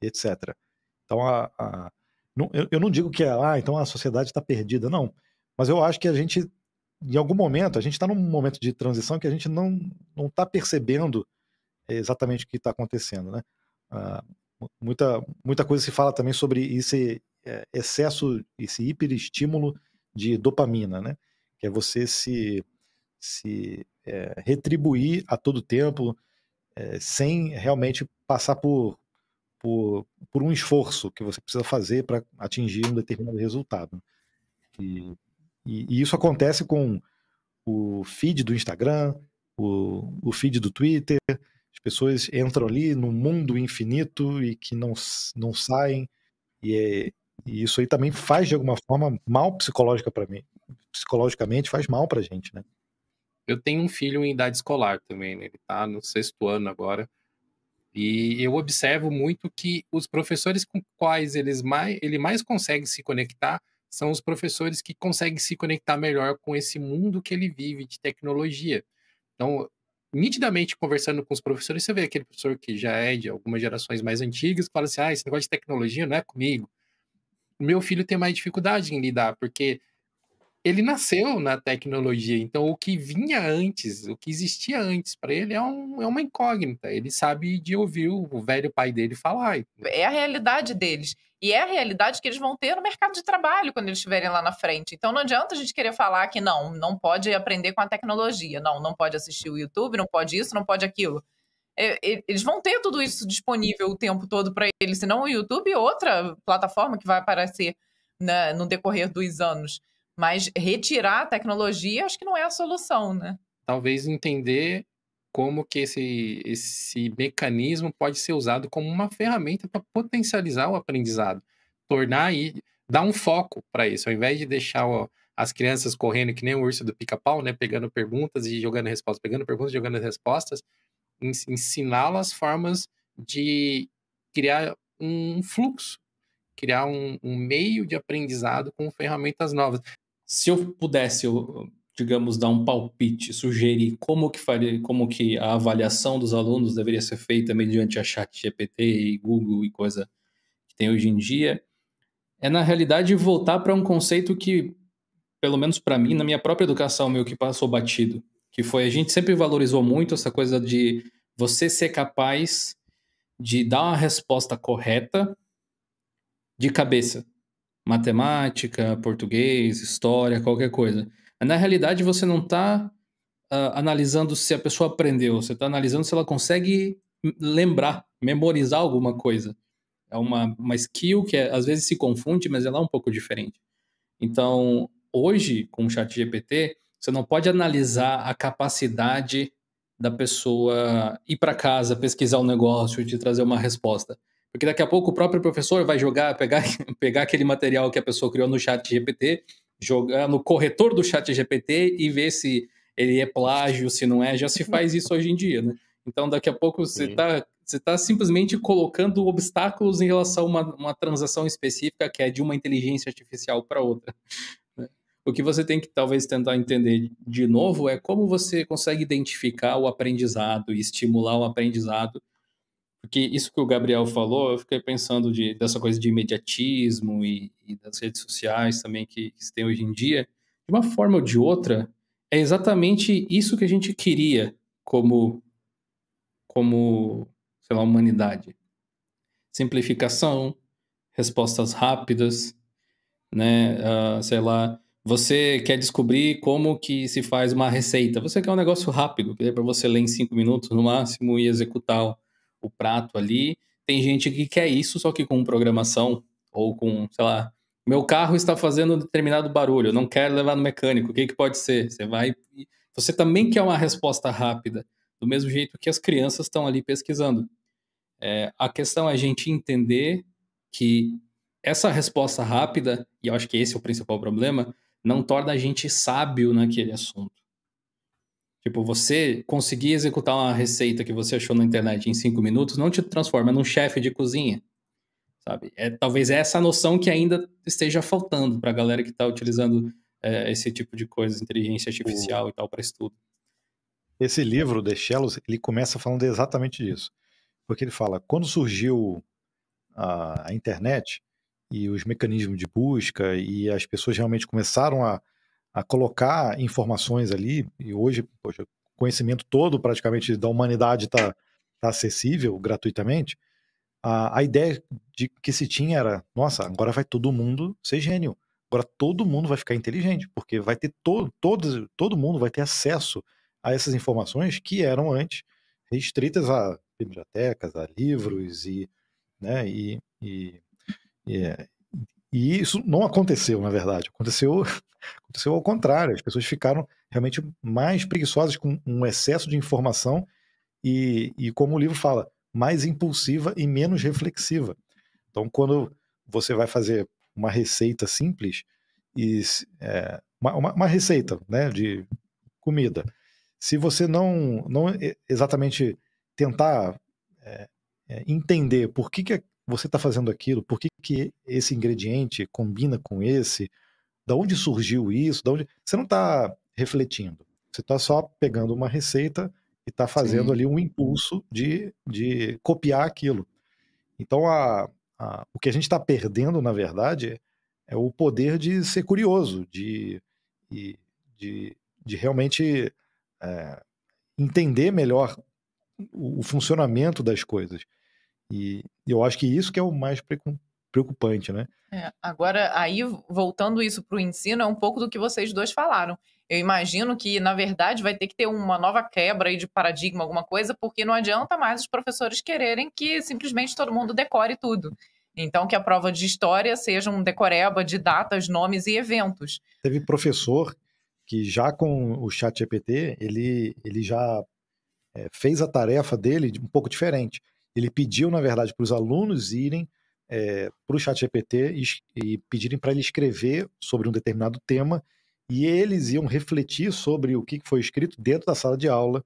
e etc. Então, a, a não, eu, eu, não digo que é, ah, então a sociedade está perdida, não. Mas eu acho que a gente, em algum momento, a gente está num momento de transição que a gente não está percebendo exatamente o que está acontecendo, né? Ah, muita, muita coisa se fala também sobre esse é, excesso, esse hiperestímulo de dopamina, né? Que é você se, se é, retribuir a todo tempo, é, sem realmente passar por por, por um esforço que você precisa fazer para atingir um determinado resultado. E, e, e, isso acontece com o feed do Instagram, o, o feed do Twitter. As pessoas entram ali num mundo infinito e que não, não saem. E, é, e isso aí também faz, de alguma forma, mal psicológica para mim. Psicologicamente faz mal para gente, né? Eu tenho um filho em idade escolar também, né? ele está no sexto ano agora. E eu observo muito que os professores com quais eles mais, ele mais consegue se conectar são os professores que conseguem se conectar melhor com esse mundo que ele vive de tecnologia. Então, nitidamente conversando com os professores, você vê aquele professor que já é de algumas gerações mais antigas, que fala assim: ah, esse negócio de tecnologia não é comigo. O meu filho tem mais dificuldade em lidar, porque ele nasceu na tecnologia, então o que vinha antes, o que existia antes para ele é, um, é, uma incógnita. Ele sabe de ouvir o velho pai dele falar. É a realidade deles. E é a realidade que eles vão ter no mercado de trabalho quando eles estiverem lá na frente. Então não adianta a gente querer falar que não, não pode aprender com a tecnologia, não, não pode assistir o YouTube, não pode isso, não pode aquilo. É, eles vão ter tudo isso disponível o tempo todo para eles, senão o YouTube é outra plataforma que vai aparecer né, no decorrer dos anos. Mas retirar a tecnologia, acho que não é a solução, né? Talvez entender como que esse, esse mecanismo pode ser usado como uma ferramenta para potencializar o aprendizado, tornar e dar um foco para isso, ao invés de deixar ó, as crianças correndo que nem o urso do pica-pau, né, pegando perguntas e jogando respostas, pegando perguntas e jogando respostas, ensiná-las formas de criar um fluxo, criar um, um meio de aprendizado com ferramentas novas. Se eu pudesse, digamos, dar um palpite, sugerir como que faria, como que a avaliação dos alunos deveria ser feita mediante a chat GPT e Google e coisa que tem hoje em dia, é na realidade voltar para um conceito que, pelo menos para mim, na minha própria educação, meio que passou batido, que foi a gente sempre valorizou muito essa coisa de você ser capaz de dar uma resposta correta de cabeça. Matemática, português, história, qualquer coisa. Na realidade, você não está uh, ah, analisando se a pessoa aprendeu, você está analisando se ela consegue lembrar, memorizar alguma coisa. É uma, uma skill que é, às vezes se confunde, mas ela é um pouco diferente. Então, hoje, com o chat GPT, você não pode analisar a capacidade da pessoa ir para casa, pesquisar um negócio e te trazer uma resposta. Porque daqui a pouco o próprio professor vai jogar, pegar, pegar aquele material que a pessoa criou no chat GPT, jogar no corretor do chat GPT e ver se ele é plágio, se não é. Já se faz isso hoje em dia, né? Então daqui a pouco você está você tá simplesmente colocando obstáculos em relação a uma, uma transação específica que é de uma inteligência artificial para outra. O que você tem que talvez tentar entender de novo é como você consegue identificar o aprendizado e estimular o aprendizado. Porque isso que o Gabriel falou, eu fiquei pensando de, dessa coisa de imediatismo e, e das redes sociais também que, que se tem hoje em dia. De uma forma ou de outra, é exatamente isso que a gente queria como, como sei lá, humanidade. Simplificação, respostas rápidas, né? Uh, sei lá, você quer descobrir como que se faz uma receita. Você quer um negócio rápido, que é para você ler em cinco minutos no máximo e executar o prato ali. Tem gente que quer isso, só que com programação ou com, sei lá, meu carro está fazendo determinado barulho, eu não quero levar no mecânico. O que, que pode ser? Você vai. Você também quer uma resposta rápida, do mesmo jeito que as crianças estão ali pesquisando. É, a questão é a gente entender que essa resposta rápida, e eu acho que esse é o principal problema, não torna a gente sábio naquele assunto. Tipo, você conseguir executar uma receita que você achou na internet em cinco minutos não te transforma num chefe de cozinha, sabe? É talvez essa noção que ainda esteja faltando para a galera que está utilizando é, esse tipo de coisa, inteligência artificial o... e tal, para estudo. Esse livro, The Shellos, ele começa falando exatamente disso. Porque ele fala, quando surgiu a, a internet, e os mecanismos de busca e as pessoas realmente começaram a, a colocar informações ali, e hoje, poxa, o conhecimento todo praticamente da humanidade está tá acessível gratuitamente, a, a ideia de que se tinha era, nossa, agora vai todo mundo ser gênio, agora todo mundo vai ficar inteligente, porque vai ter todo, todo, todo mundo vai ter acesso a essas informações que eram antes restritas a bibliotecas, a livros e, né, e, e é, e isso não aconteceu, na verdade. Aconteceu, aconteceu ao contrário. As pessoas ficaram realmente mais preguiçosas com um excesso de informação e, e como o livro fala, mais impulsiva e menos reflexiva. Então, quando você vai fazer uma receita simples, e, é, uma, uma, uma, receita né, de comida, se você não, não exatamente tentar é, é, entender por que, que você está fazendo aquilo, por que, que esse ingrediente combina com esse, da onde surgiu isso, da onde... você não está refletindo. Você está só pegando uma receita e está fazendo Sim. ali um impulso de, de copiar aquilo. Então, a, a, o que a gente está perdendo, na verdade, é o poder de ser curioso, de, de, de, de realmente é, entender melhor o, o funcionamento das coisas. E eu acho que isso que é o mais preocupante, né? É, agora, aí, voltando isso para o ensino, é um pouco do que vocês dois falaram. Eu imagino que, na verdade, vai ter que ter uma nova quebra aí de paradigma, alguma coisa, porque não adianta mais os professores quererem que simplesmente todo mundo decore tudo. Então, que a prova de história seja um decoreba de datas, nomes e eventos. Teve professor que já com o chat GPT, ele, ele já é, fez a tarefa dele um pouco diferente. Ele pediu, na verdade, para os alunos irem é, para o chat GPT e, e pedirem para ele escrever sobre um determinado tema e eles iam refletir sobre o que foi escrito dentro da sala de aula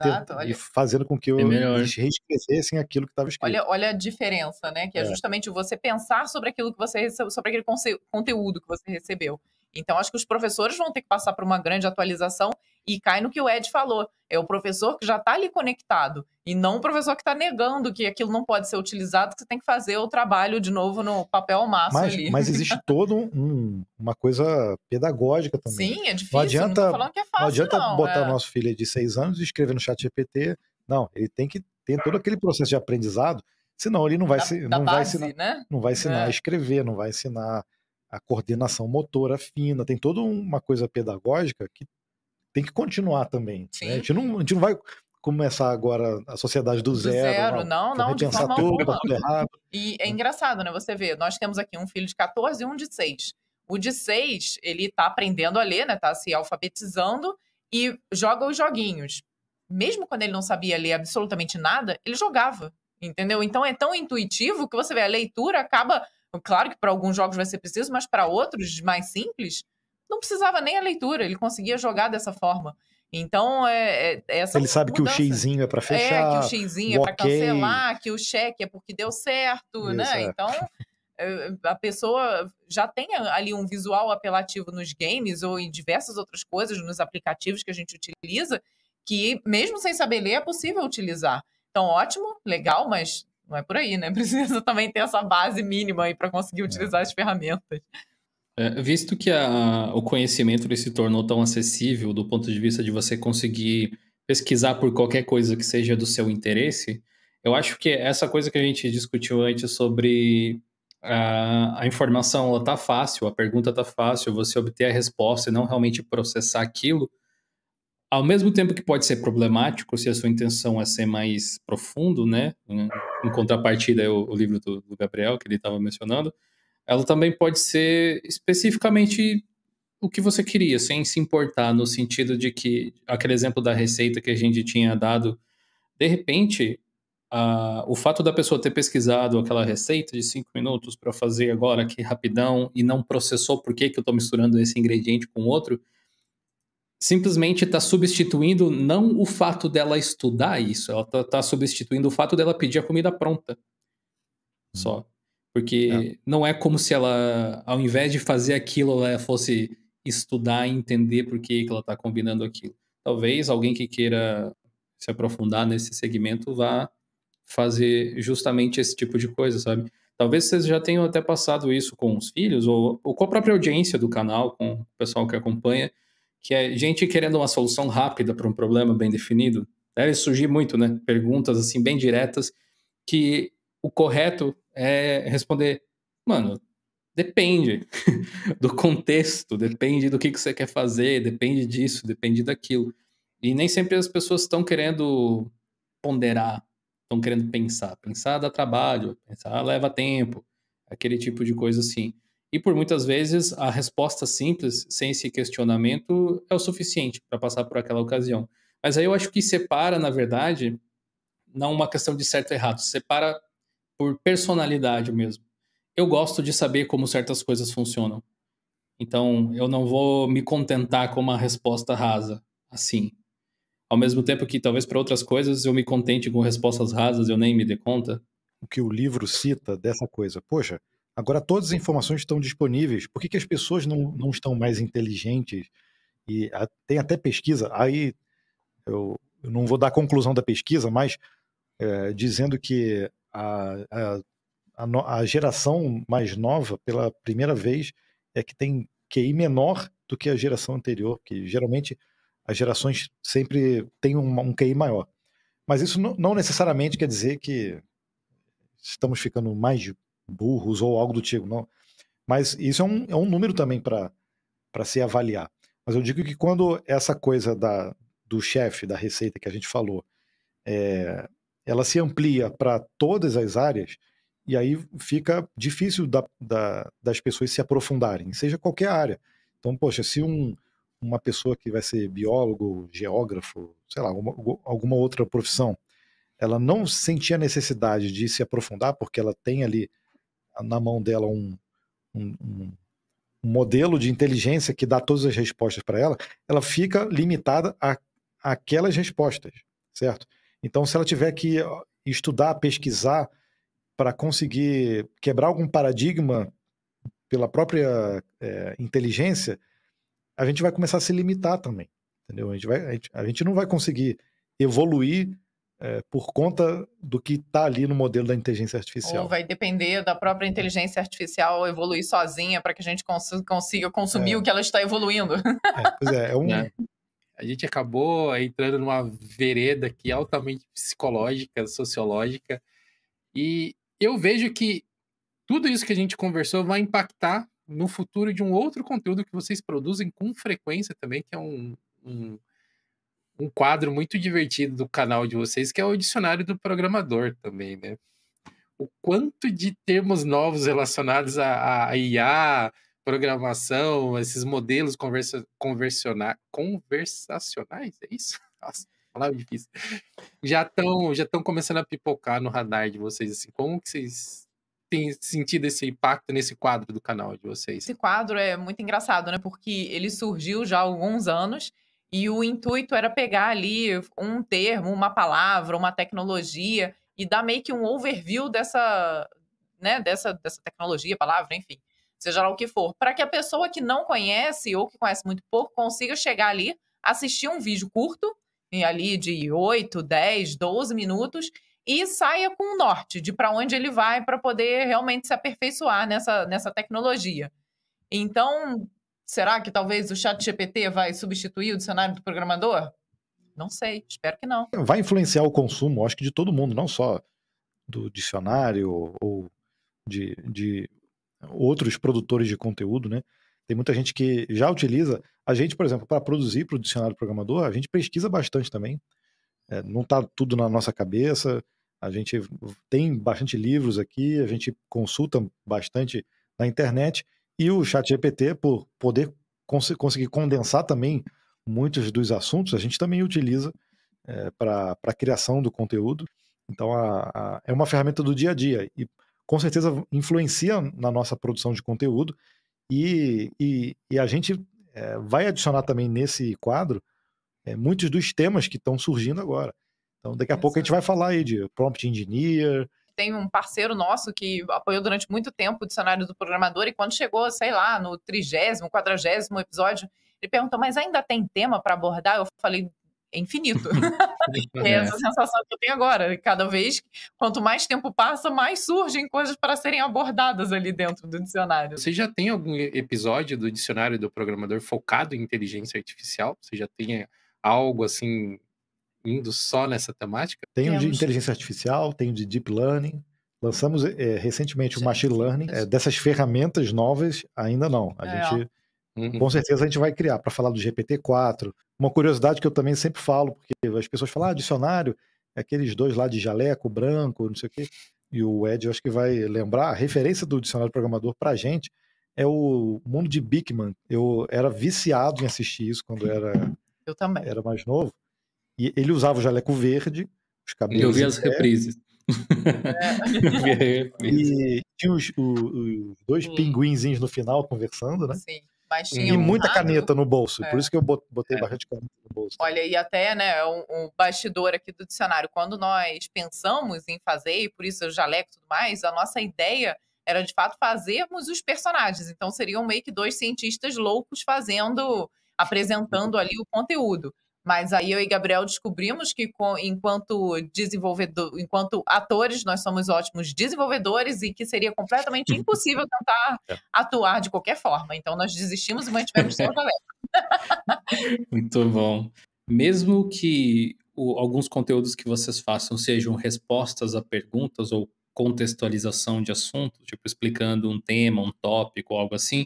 Exato, olha. e fazendo com que eu, É melhor. eles reescrevessem aquilo que estava escrito. Olha, olha a diferença, né? Que é, É. justamente você pensar sobre aquilo que você recebeu, sobre aquele conteúdo que você recebeu. Então, acho que os professores vão ter que passar por uma grande atualização e cai no que o Ed falou. É o professor que já está ali conectado e não o professor que está negando que aquilo não pode ser utilizado, que você tem que fazer o trabalho de novo no papel máximo mas, ali. mas existe toda um- uma coisa pedagógica também. Sim, é difícil. adianta- não tô falando que é fácil, não adianta não, botar é. nosso filho de seis anos e escrever no chat GPT. Não, ele tem que ter todo aquele processo de aprendizado, senão ele não vai, da, se, da não vai base, ensinar, né? não vai ensinar É. a escrever, não vai ensinar a coordenação motora fina. Tem toda uma coisa pedagógica que tem que continuar também. né? A, gente não, a gente não vai começar agora a sociedade do, Do zero, não, Vamos não, de forma tudo, alguma. tudo errado. E é engraçado, né? Você vê, nós temos aqui um filho de 14 e um de 6. O de 6, ele tá aprendendo a ler, né? Tá se alfabetizando e joga os joguinhos. Mesmo quando ele não sabia ler absolutamente nada, ele jogava, entendeu? Então é tão intuitivo que você vê, a leitura acaba. Claro que para alguns jogos vai ser preciso, mas para outros mais simples, não precisava nem a leitura, ele conseguia jogar dessa forma. Então, é, é essa Ele sabe que o mudança. xizinho é para É, fechar. que o xizinho é para cancelar, que o cheque é porque deu certo, né? é. Então, eh, a pessoa já tem ali um visual apelativo nos games ou em diversas outras coisas, nos aplicativos que a gente utiliza, que mesmo sem saber ler é possível utilizar. Então, ótimo, legal, mas não é por aí, né? Precisa também ter essa base mínima aí para conseguir utilizar as ferramentas. É, visto que a- o conhecimento se tornou tão acessível do ponto de vista de você conseguir pesquisar por qualquer coisa que seja do seu interesse, eu acho que essa coisa que a gente discutiu antes sobre a, a informação ela tá fácil, a pergunta tá fácil, você obter a resposta e não realmente processar aquilo, ao mesmo tempo que pode ser problemático se a sua intenção é ser mais profundo, né? Em em contrapartida é o, o livro do, do Gabriel que ele estava mencionando, ela também pode ser especificamente o que você queria, sem se importar, no sentido de que aquele exemplo da receita que a gente tinha dado, de repente, a- o fato da pessoa ter pesquisado aquela receita de cinco minutos para fazer agora aqui rapidão e não processou por que, que eu estou misturando esse ingrediente com outro, simplesmente está substituindo não o fato dela estudar isso, ela está substituindo o fato dela pedir a comida pronta. Só. Porque não é como se ela, ao invés de fazer aquilo, ela fosse estudar e entender por que, que ela está combinando aquilo. Talvez alguém que queira se aprofundar nesse segmento vá fazer justamente esse tipo de coisa, sabe? Talvez vocês já tenham até passado isso com os filhos ou, ou com a própria audiência do canal, com o pessoal que acompanha, que é gente querendo uma solução rápida para um problema bem definido. Deve surgir muito, né? Perguntas assim bem diretas que o correto é responder, mano, depende do contexto, depende do que, que você quer fazer, depende disso, depende daquilo. E nem sempre as pessoas estão querendo ponderar, estão querendo pensar. Pensar dá trabalho, pensar leva tempo, aquele tipo de coisa assim. E por muitas vezes a resposta simples, sem esse questionamento, é o suficiente para passar por aquela ocasião. Mas aí eu acho que separa, na verdade, não uma questão de certo e errado, separa por personalidade mesmo. Eu gosto de saber como certas coisas funcionam. Então, eu não vou me contentar com uma resposta rasa, assim. Ao mesmo tempo que talvez para outras coisas eu me contente com respostas rasas, eu nem me dê conta. O que o livro cita dessa coisa. Poxa, agora todas as informações estão disponíveis. Por que, que as pessoas não, não estão mais inteligentes? E a- tem até pesquisa. Aí eu, eu não vou dar a conclusão da pesquisa, mas é, dizendo que a, a, a a geração mais nova, pela primeira vez, é que tem QI menor do que a geração anterior, que geralmente as gerações sempre têm um, um QI maior. Mas isso não, não necessariamente quer dizer que estamos ficando mais burros ou algo do tipo, não. Mas isso é um, é um número também para se avaliar. Mas eu digo que quando essa coisa da, do chefe da receita que a gente falou, é, ela se amplia para todas as áreas, e aí fica difícil da, da, das pessoas se aprofundarem, seja qualquer área. Então, poxa, se um, uma pessoa que vai ser biólogo, geógrafo, sei lá, alguma, alguma outra profissão, ela não sentia necessidade de se aprofundar, porque ela tem ali na mão dela um, um, um modelo de inteligência que dá todas as respostas para ela, ela fica limitada a, aquelas respostas, certo? Então, se ela tiver que estudar, pesquisar para conseguir quebrar algum paradigma pela própria é, inteligência, a gente vai começar a se limitar também, entendeu? A gente, vai, a gente, a gente não vai conseguir evoluir é, por conta do que está ali no modelo da inteligência artificial. Ou vai depender da própria inteligência artificial evoluir sozinha para que a gente cons consiga consumir é. o que ela está evoluindo. É, pois é, é um... A gente acabou entrando numa vereda aqui altamente psicológica, sociológica, e eu vejo que tudo isso que a gente conversou vai impactar no futuro de um outro conteúdo que vocês produzem com frequência também, que é um, um, um quadro muito divertido do canal de vocês, que é o Dicionário do Programador também, né? O quanto de termos novos relacionados a, a IA, programação, esses modelos conversa, conversacionais, é isso? Nossa, palavra difícil. Já estão já começando a pipocar no radar de vocês, assim, como que vocês tem sentido esse impacto nesse quadro do canal de vocês? Esse quadro é muito engraçado, né? Porque ele surgiu já há alguns anos e o intuito era pegar ali um termo, uma palavra, uma tecnologia e dar meio que um overview dessa, né, dessa, dessa tecnologia, palavra, enfim, seja lá o que for, para que a pessoa que não conhece ou que conhece muito pouco consiga chegar ali, assistir um vídeo curto, ali de 8, 10, 12 minutos e saia com o norte de para onde ele vai para poder realmente se aperfeiçoar nessa, nessa tecnologia. Então, será que talvez o chat GPT vai substituir o dicionário do programador? Não sei, espero que não. Vai influenciar o consumo, acho que de todo mundo, não só do dicionário ou de, de outros produtores de conteúdo, né? Tem muita gente que já utiliza. A gente, por exemplo, para produzir para o dicionário programador, a gente pesquisa bastante também. É, não está tudo na nossa cabeça. A gente tem bastante livros aqui, a gente consulta bastante na internet e o Chat GPT, por poder cons conseguir condensar também muitos dos assuntos, a gente também utiliza é, para a criação do conteúdo. Então, a, a, é uma ferramenta do dia a dia e com certeza influencia na nossa produção de conteúdo e, e, e a gente é, vai adicionar também nesse quadro é, muitos dos temas que estão surgindo agora. Então, daqui a Exato. pouco a gente vai falar aí de prompt engineer. Tem um parceiro nosso que apoiou durante muito tempo o dicionário do programador e quando chegou, sei lá, no trigésimo, quadragésimo episódio, ele perguntou, mas ainda tem tema para abordar? Eu falei, é infinito. é essa sensação que eu tenho agora. Cada vez, quanto mais tempo passa, mais surgem coisas para serem abordadas ali dentro do dicionário. Você já tem algum episódio do dicionário do programador focado em inteligência artificial? Você já tem algo assim indo só nessa temática? Tem o de inteligência artificial, tem o de deep learning. Lançamos é, recentemente o machine learning. É, dessas ferramentas novas, ainda não. A é, gente, uhum. com certeza, a gente vai criar para falar do GPT-4. Uma curiosidade que eu também sempre falo, porque as pessoas falam, ah, dicionário, é aqueles dois lá de jaleco branco, não sei o quê. E o Ed, eu acho que vai lembrar, a referência do dicionário programador para a gente é o mundo de Bickman. Eu era viciado em assistir isso quando era, eu também. era mais novo. E ele usava o jaleco verde, os cabelos. Eu vi as reprises. É. e tinha os, os, os dois Sim. pinguinzinhos no final conversando, né? Sim. Mas tinha e um muita caneta no bolso, é. por isso que eu botei é. bastante caneta no bolso. Olha, e até, né, um, um, bastidor aqui do dicionário, quando nós pensamos em fazer, e por isso o jaleco e tudo mais, a nossa ideia era de fato fazermos os personagens. Então seriam meio que dois cientistas loucos fazendo, apresentando ali o conteúdo. Mas aí eu e Gabriel descobrimos que, enquanto desenvolvedor, enquanto atores, nós somos ótimos desenvolvedores e que seria completamente impossível tentar é. atuar de qualquer forma. Então nós desistimos e mantivemos só o Muito bom. Mesmo que o, alguns conteúdos que vocês façam sejam respostas a perguntas ou contextualização de assuntos, tipo explicando um tema, um tópico, algo assim,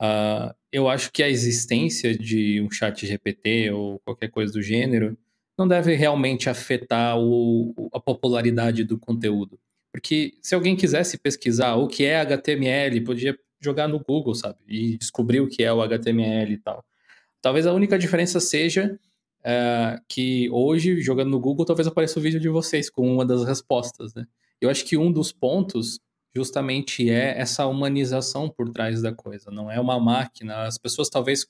Uh, eu acho que a existência de um chat GPT ou qualquer coisa do gênero não deve realmente afetar o, a popularidade do conteúdo. Porque se alguém quisesse pesquisar o que é HTML, podia jogar no Google, sabe? E descobrir o que é o HTML e tal. Talvez a única diferença seja uh, que hoje, jogando no Google, talvez apareça o vídeo de vocês com uma das respostas, né? Eu acho que um dos pontos justamente é essa humanização por trás da coisa, não é uma máquina. As pessoas talvez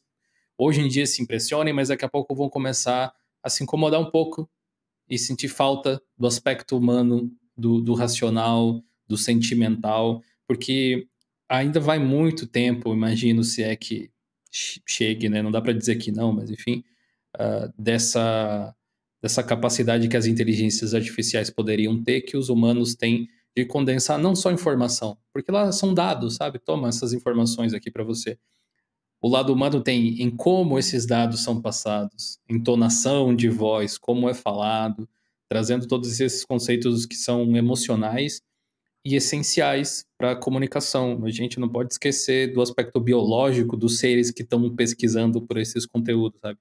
hoje em dia se impressionem, mas daqui a pouco vão começar a se incomodar um pouco e sentir falta do aspecto humano, do, do racional, do sentimental, porque ainda vai muito tempo, imagino, se é que chegue, né? Não dá para dizer que não, mas enfim, uh, dessa, dessa capacidade que as inteligências artificiais poderiam ter, que os humanos têm de condensar não só informação, porque lá são dados, sabe? Toma essas informações aqui para você. O lado humano tem em como esses dados são passados, entonação de voz, como é falado, trazendo todos esses conceitos que são emocionais e essenciais para a comunicação. A gente não pode esquecer do aspecto biológico dos seres que estão pesquisando por esses conteúdos, sabe?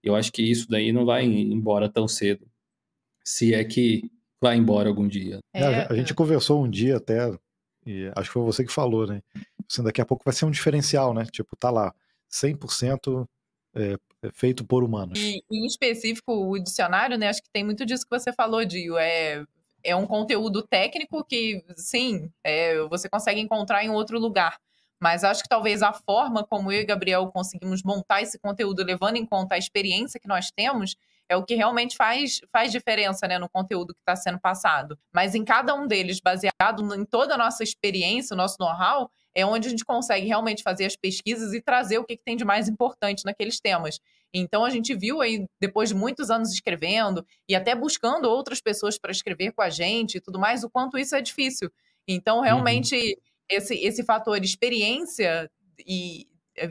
Eu acho que isso daí não vai embora tão cedo, se é que vai embora algum dia. É, a gente conversou um dia até, e acho que foi você que falou, né? Assim, daqui a pouco vai ser um diferencial, né? Tipo, tá lá, 100% é, é, feito por humanos. E, em específico, o dicionário, né? Acho que tem muito disso que você falou, Dio. É, é um conteúdo técnico que, sim, é, você consegue encontrar em outro lugar. Mas acho que talvez a forma como eu e Gabriel conseguimos montar esse conteúdo, levando em conta a experiência que nós temos, é o que realmente faz, faz diferença né, no conteúdo que está sendo passado. Mas em cada um deles, baseado em toda a nossa experiência, o nosso know-how, é onde a gente consegue realmente fazer as pesquisas e trazer o que, que tem de mais importante naqueles temas. Então a gente viu aí, depois de muitos anos escrevendo e até buscando outras pessoas para escrever com a gente e tudo mais, o quanto isso é difícil. Então, realmente, uhum. esse, esse fator experiência e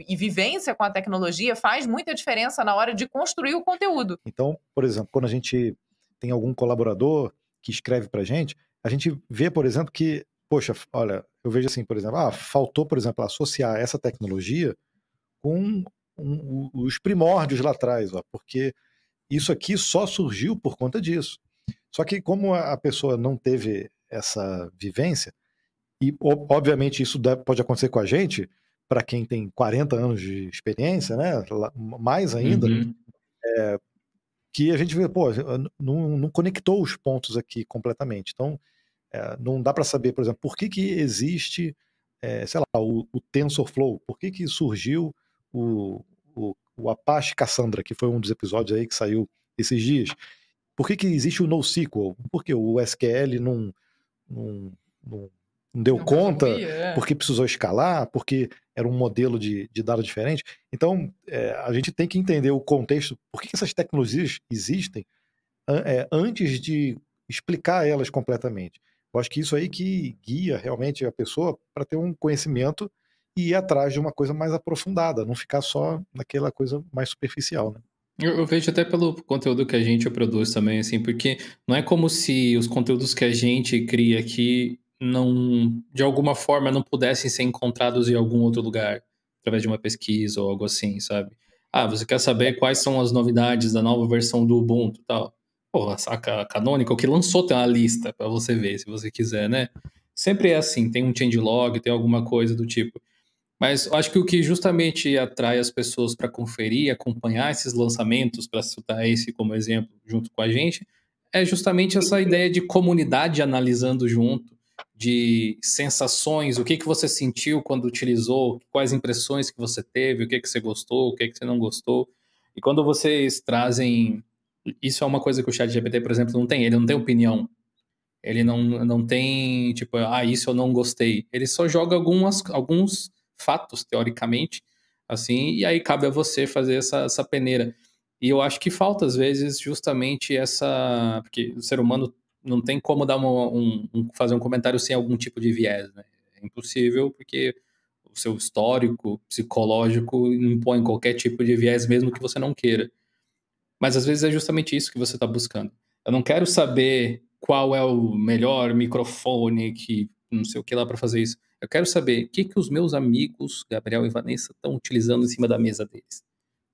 e vivência com a tecnologia faz muita diferença na hora de construir o conteúdo. Então, por exemplo, quando a gente tem algum colaborador que escreve para a gente, a gente vê, por exemplo, que, poxa, olha, eu vejo assim, por exemplo, ah, faltou, por exemplo, associar essa tecnologia com um, os primórdios lá atrás, ó, porque isso aqui só surgiu por conta disso. Só que como a pessoa não teve essa vivência, e obviamente isso pode acontecer com a gente, para quem tem 40 anos de experiência, né? Mais ainda, uhum. é, que a gente vê, pô, não, não, conectou os pontos aqui completamente. Então, é, não dá para saber, por exemplo, por que, que existe, é, sei lá, o, o, TensorFlow, por que, que surgiu o, o, o, Apache Cassandra, que foi um dos episódios aí que saiu esses dias. Por que, que existe o NoSQL? Porque o SQL não, não, não não deu não conta, é. porque precisou escalar, porque era um modelo de, de dado diferente. Então, é, a gente tem que entender o contexto, por que essas tecnologias existem é, antes de explicar elas completamente. Eu acho que isso aí que guia realmente a pessoa para ter um conhecimento e ir atrás de uma coisa mais aprofundada, não ficar só naquela coisa mais superficial, né? Eu, eu, vejo até pelo conteúdo que a gente produz também, assim, porque não é como se os conteúdos que a gente cria aqui não, de alguma forma, não pudessem ser encontrados em algum outro lugar, através de uma pesquisa ou algo assim, sabe? Ah, você quer saber quais são as novidades da nova versão do Ubuntu e tal? Pô, a Canonical que lançou tem uma lista para você ver, se você quiser, né? Sempre é assim, tem um changelog, tem alguma coisa do tipo. Mas acho que o que justamente atrai as pessoas para conferir, acompanhar esses lançamentos, para citar esse como exemplo junto com a gente, é justamente essa ideia de comunidade analisando junto, de sensações, o que, que você sentiu quando utilizou, quais impressões que você teve, o que, que você gostou, o que, que você não gostou. E quando vocês trazem. Isso é uma coisa que o chat GPT, por exemplo, não tem. Ele não tem opinião. Ele não, não tem, tipo, ah, isso eu não gostei. Ele só joga algumas, alguns fatos, teoricamente, assim, e aí cabe a você fazer essa, essa peneira. E eu acho que falta, às vezes, justamente essa. Porque o ser humano não tem como dar um, um, fazer um comentário sem algum tipo de viés, né? É impossível, porque o seu histórico psicológico impõe qualquer tipo de viés, mesmo que você não queira. Mas às vezes é justamente isso que você está buscando. Eu não quero saber qual é o melhor microfone que não sei o que lá para fazer isso. Eu quero saber o que, que os meus amigos, Gabriel e Vanessa, estão utilizando em cima da mesa deles.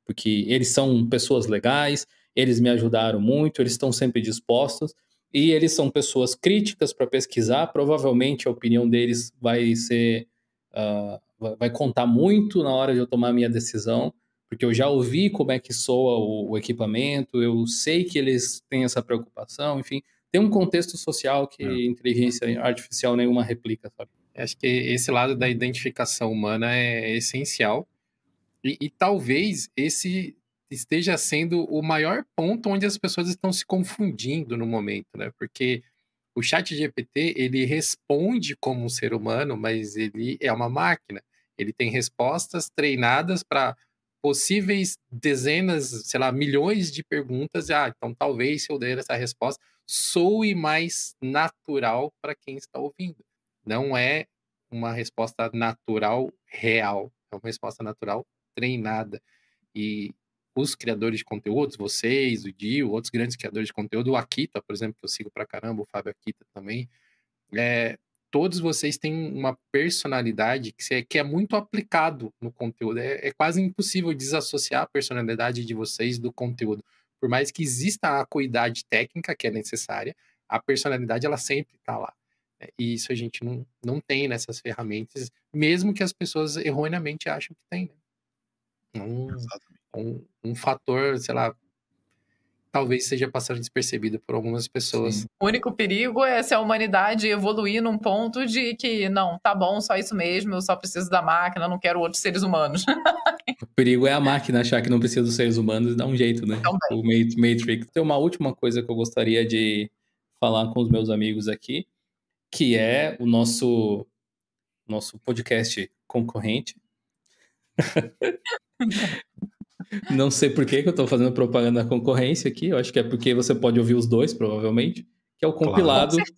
Porque eles são pessoas legais, eles me ajudaram muito, eles estão sempre dispostos e eles são pessoas críticas para pesquisar, provavelmente a opinião deles vai ser uh, vai contar muito na hora de eu tomar a minha decisão, porque eu já ouvi como é que soa o, o equipamento, eu sei que eles têm essa preocupação, enfim, tem um contexto social que é. inteligência artificial nenhuma replica, sabe? Acho que esse lado da identificação humana é essencial. E, e, talvez esse esteja sendo o maior ponto onde as pessoas estão se confundindo no momento, né? Porque o chat GPT, ele responde como um ser humano, mas ele é uma máquina. Ele tem respostas treinadas para possíveis dezenas, sei lá, milhões de perguntas. Ah, então talvez se eu der essa resposta, soe mais natural para quem está ouvindo. Não é uma resposta natural real, é uma resposta natural treinada. E os criadores de conteúdos, vocês, o Dio, outros grandes criadores de conteúdo, o Akita, por exemplo, que eu sigo pra caramba, o Fábio Akita também, é, todos vocês têm uma personalidade que é, que é muito aplicado no conteúdo. É, é, quase impossível desassociar a personalidade de vocês do conteúdo. Por mais que exista a acuidade técnica que é necessária, a personalidade ela sempre está lá. Né? E isso a gente não, não tem nessas ferramentas, mesmo que as pessoas erroneamente acham que tem. Né? Um, um, um fator, sei lá, talvez seja passando despercebido por algumas pessoas. Sim. O único perigo é se a humanidade evoluir num ponto de que, não, tá bom, só isso mesmo, eu só preciso da máquina, não quero outros seres humanos. o perigo é a máquina achar que não precisa dos seres humanos e dar um jeito, né? Também. O Matrix. Tem uma última coisa que eu gostaria de falar com os meus amigos aqui, que é o nosso, nosso podcast concorrente. Não sei por que, que eu estou fazendo propaganda da concorrência aqui. Eu acho que é porque você pode ouvir os dois, provavelmente. Que é o compilado. Claro.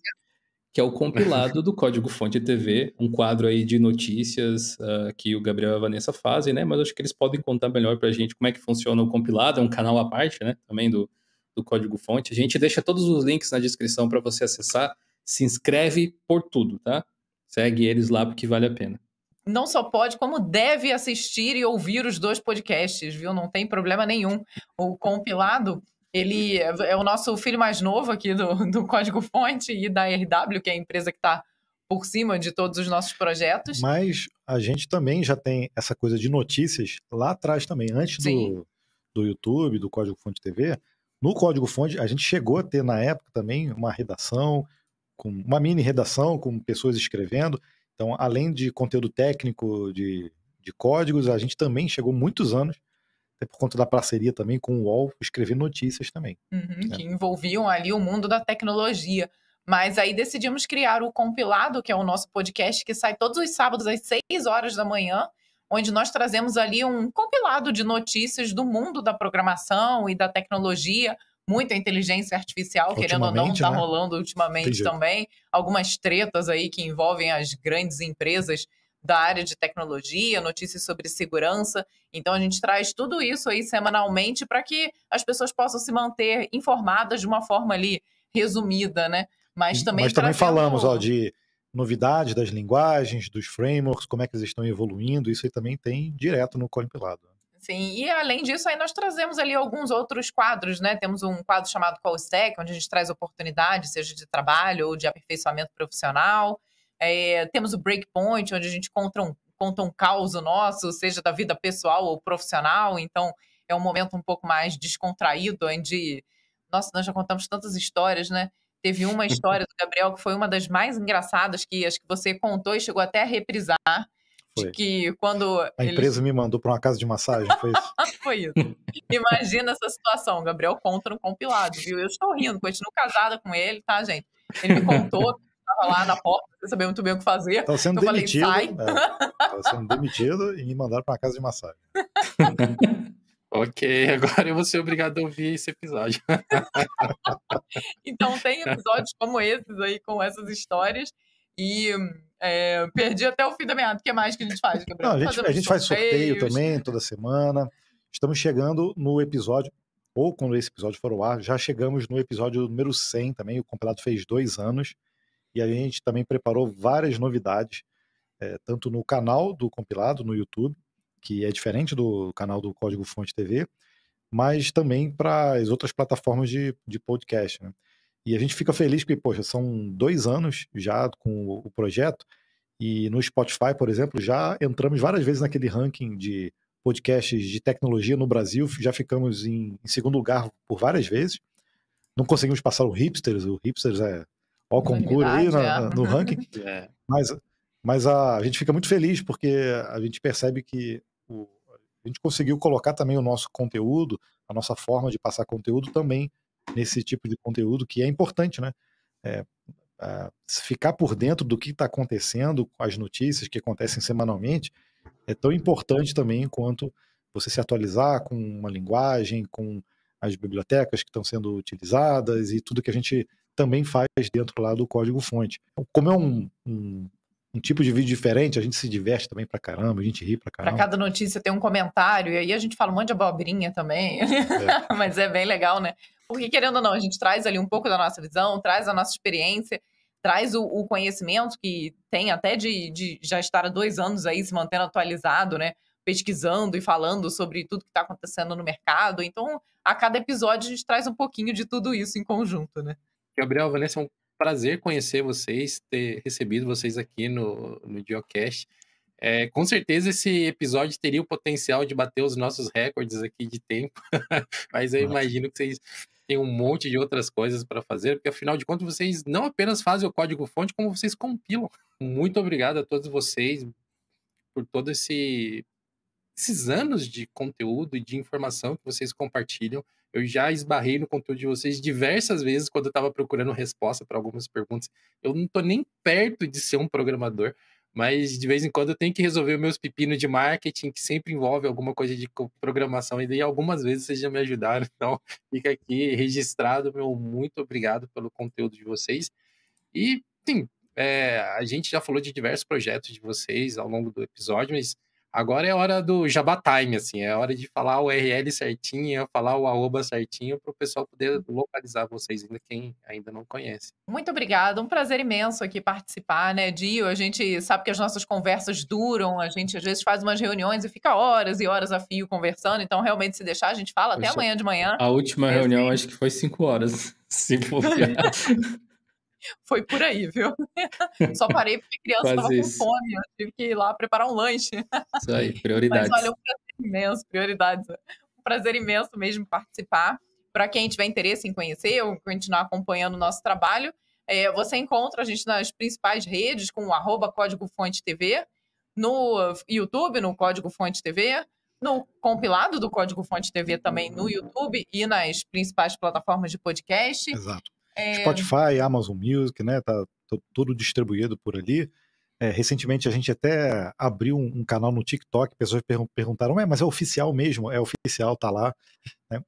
Que é o compilado do Código Fonte TV, um quadro aí de notícias uh, que o Gabriel e a Vanessa fazem, né? Mas acho que eles podem contar melhor pra gente como é que funciona o compilado, é um canal à parte, né? Também do, do Código Fonte. A gente deixa todos os links na descrição para você acessar. Se inscreve por tudo, tá? Segue eles lá porque vale a pena não só pode, como deve assistir e ouvir os dois podcasts, viu? Não tem problema nenhum. O compilado, ele é o nosso filho mais novo aqui do, do Código Fonte e da RW, que é a empresa que está por cima de todos os nossos projetos. Mas a gente também já tem essa coisa de notícias lá atrás também, antes do, do YouTube, do Código Fonte TV. No Código Fonte, a gente chegou a ter na época também uma redação, com uma mini redação com pessoas escrevendo. Então, além de conteúdo técnico, de, de códigos, a gente também chegou muitos anos, até por conta da parceria também com o UOL, escrever notícias também. Uhum, né? Que envolviam ali o mundo da tecnologia. Mas aí decidimos criar o Compilado, que é o nosso podcast que sai todos os sábados às 6 horas da manhã, onde nós trazemos ali um compilado de notícias do mundo da programação e da tecnologia, muita inteligência artificial, querendo ou não, está né? rolando ultimamente Entendi. também. Algumas tretas aí que envolvem as grandes empresas da área de tecnologia, notícias sobre segurança. Então a gente traz tudo isso aí semanalmente para que as pessoas possam se manter informadas de uma forma ali resumida, né? Mas também, Mas também falamos ó, de novidades das linguagens, dos frameworks, como é que eles estão evoluindo, isso aí também tem direto no compilado. Sim, e além disso, aí nós trazemos ali alguns outros quadros, né? Temos um quadro chamado Call Stack, onde a gente traz oportunidades, seja de trabalho ou de aperfeiçoamento profissional. É, temos o Breakpoint, onde a gente conta um, conta um caos nosso, seja da vida pessoal ou profissional. Então, é um momento um pouco mais descontraído, onde, nossa, nós já contamos tantas histórias, né? Teve uma história do Gabriel que foi uma das mais engraçadas, que acho que você contou e chegou até a reprisar, foi. que quando. A eles... empresa me mandou para uma casa de massagem, foi isso? foi isso. Imagina essa situação. O Gabriel conta no compilado, viu? Eu estou rindo, continuo casada com ele, tá, gente? Ele me contou, estava lá na porta, sem saber muito bem o que fazer. Estava sendo eu demitido. Falei, Estava é, sendo demitido e me mandaram para uma casa de massagem. Ok, agora eu vou ser obrigado a ouvir esse episódio. então tem episódios como esses aí, com essas histórias. E é, perdi até o fim da meada. O que mais que a gente faz, Gabriel? Não, a gente, a gente faz sorteio também toda semana. Estamos chegando no episódio, ou quando esse episódio for ao ar, já chegamos no episódio número 100 também. O compilado fez dois anos. E a gente também preparou várias novidades, é, tanto no canal do compilado, no YouTube, que é diferente do canal do Código Fonte TV, mas também para as outras plataformas de, de podcast. Né? E a gente fica feliz porque, poxa, são dois anos já com o projeto, e no Spotify, por exemplo, já entramos várias vezes naquele ranking de podcasts de tecnologia no Brasil. Já ficamos em, em segundo lugar por várias vezes. Não conseguimos passar o Hipsters. O Hipsters é ó concurso aí na, é. no ranking. É. Mas, mas a, a, gente fica muito feliz porque a gente percebe que o, a gente conseguiu colocar também o nosso conteúdo, a nossa forma de passar conteúdo também nesse tipo de conteúdo que é importante, né? É, ficar por dentro do que está acontecendo, as notícias que acontecem semanalmente, é tão importante também quanto você se atualizar com uma linguagem, com as bibliotecas que estão sendo utilizadas e tudo que a gente também faz dentro lá do código-fonte. Então, como é um, um, um, tipo de vídeo diferente, a gente se diverte também pra caramba, a gente ri pra caramba. Pra cada notícia tem um comentário, e aí a gente fala um monte de abobrinha também. É. Mas é bem legal, né? Porque, querendo ou não, a gente traz ali um pouco da nossa visão, traz a nossa experiência, traz o, o conhecimento que tem até de, de já estar há dois anos aí se mantendo atualizado, né? Pesquisando e falando sobre tudo que está acontecendo no mercado. Então, a cada episódio a gente traz um pouquinho de tudo isso em conjunto, né? Gabriel, Vanessa, é um prazer conhecer vocês, ter recebido vocês aqui no, no Geocast. É, com certeza esse episódio teria o potencial de bater os nossos recordes aqui de tempo, mas eu imagino que vocês têm um monte de outras coisas para fazer, porque afinal de contas vocês não apenas fazem o código-fonte, como vocês compilam. Muito obrigado a todos vocês por todo esse esses anos de conteúdo e de informação que vocês compartilham. Eu já esbarrei no conteúdo de vocês diversas vezes quando eu estava procurando resposta para algumas perguntas. Eu não estou nem perto de ser um programador, mas de vez em quando eu tenho que resolver meus pepinos de marketing, que sempre envolve alguma coisa de programação, e daí algumas vezes vocês já me ajudaram. Então, fica aqui registrado, meu muito obrigado pelo conteúdo de vocês. E, sim, é, a gente já falou de diversos projetos de vocês ao longo do episódio, mas Agora é hora do Jabá Time, assim, é hora de falar o URL certinho, falar o arroba certinho, para o pessoal poder localizar vocês, ainda quem ainda não conhece. Muito obrigada, um prazer imenso aqui participar, né, Dio? A gente sabe que as nossas conversas duram, a gente às vezes faz umas reuniões e fica horas e horas a fio conversando, então realmente se deixar a gente fala Poxa, até amanhã de manhã. A última é reunião assim. acho que foi cinco horas, se for Foi por aí, viu? Só parei porque a criança estava com fome, eu tive que ir lá preparar um lanche. Isso aí, prioridades. Mas olha, um prazer imenso, prioridades. Um prazer imenso mesmo participar. Para quem tiver interesse em conhecer ou continuar acompanhando o nosso trabalho, é, você encontra a gente nas principais redes com o arroba Código Fonte TV, no YouTube, no Código Fonte TV, no compilado do Código Fonte TV também no YouTube e nas principais plataformas de podcast. Exato. É... Spotify, Amazon Music, né? Tá tudo distribuído por ali. É, recentemente a gente até abriu um, um, canal no TikTok, pessoas perguntaram, mas é oficial mesmo? É oficial, tá lá. Né?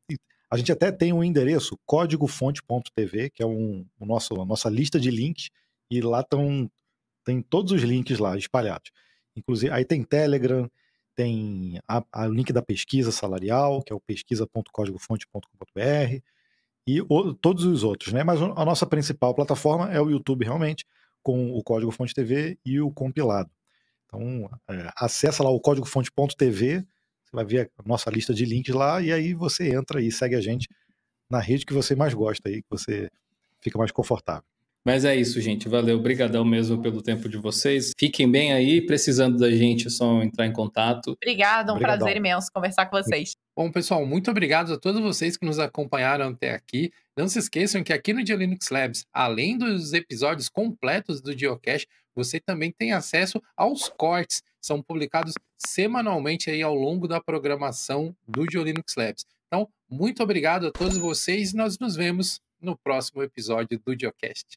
a gente até tem um endereço, códigofonte.tv, que é um, o nosso, a nossa lista de links, e lá estão tem todos os links lá espalhados. Inclusive, aí tem Telegram, tem o link da pesquisa salarial, que é o pesquisa.códigofonte.com.br, e o, todos os outros, né? Mas a nossa principal plataforma é o YouTube realmente, com o Código Fonte TV e o compilado. Então, é, acessa lá o códigofonte.tv, você vai ver a nossa lista de links lá e aí você entra e segue a gente na rede que você mais gosta aí, que você fica mais confortável. Mas é isso, gente. Valeu. Obrigadão mesmo pelo tempo de vocês. Fiquem bem aí. Precisando da gente, é só entrar em contato. Obrigada. Um Obrigadão. prazer imenso conversar com vocês. Bom, pessoal, muito obrigado a todos vocês que nos acompanharam até aqui. Não se esqueçam que aqui no Dia Linux Labs, além dos episódios completos do Geocache, você também tem acesso aos cortes. São publicados semanalmente aí ao longo da programação do Linux Labs. Então, muito obrigado a todos vocês e nós nos vemos no próximo episódio do Geocast.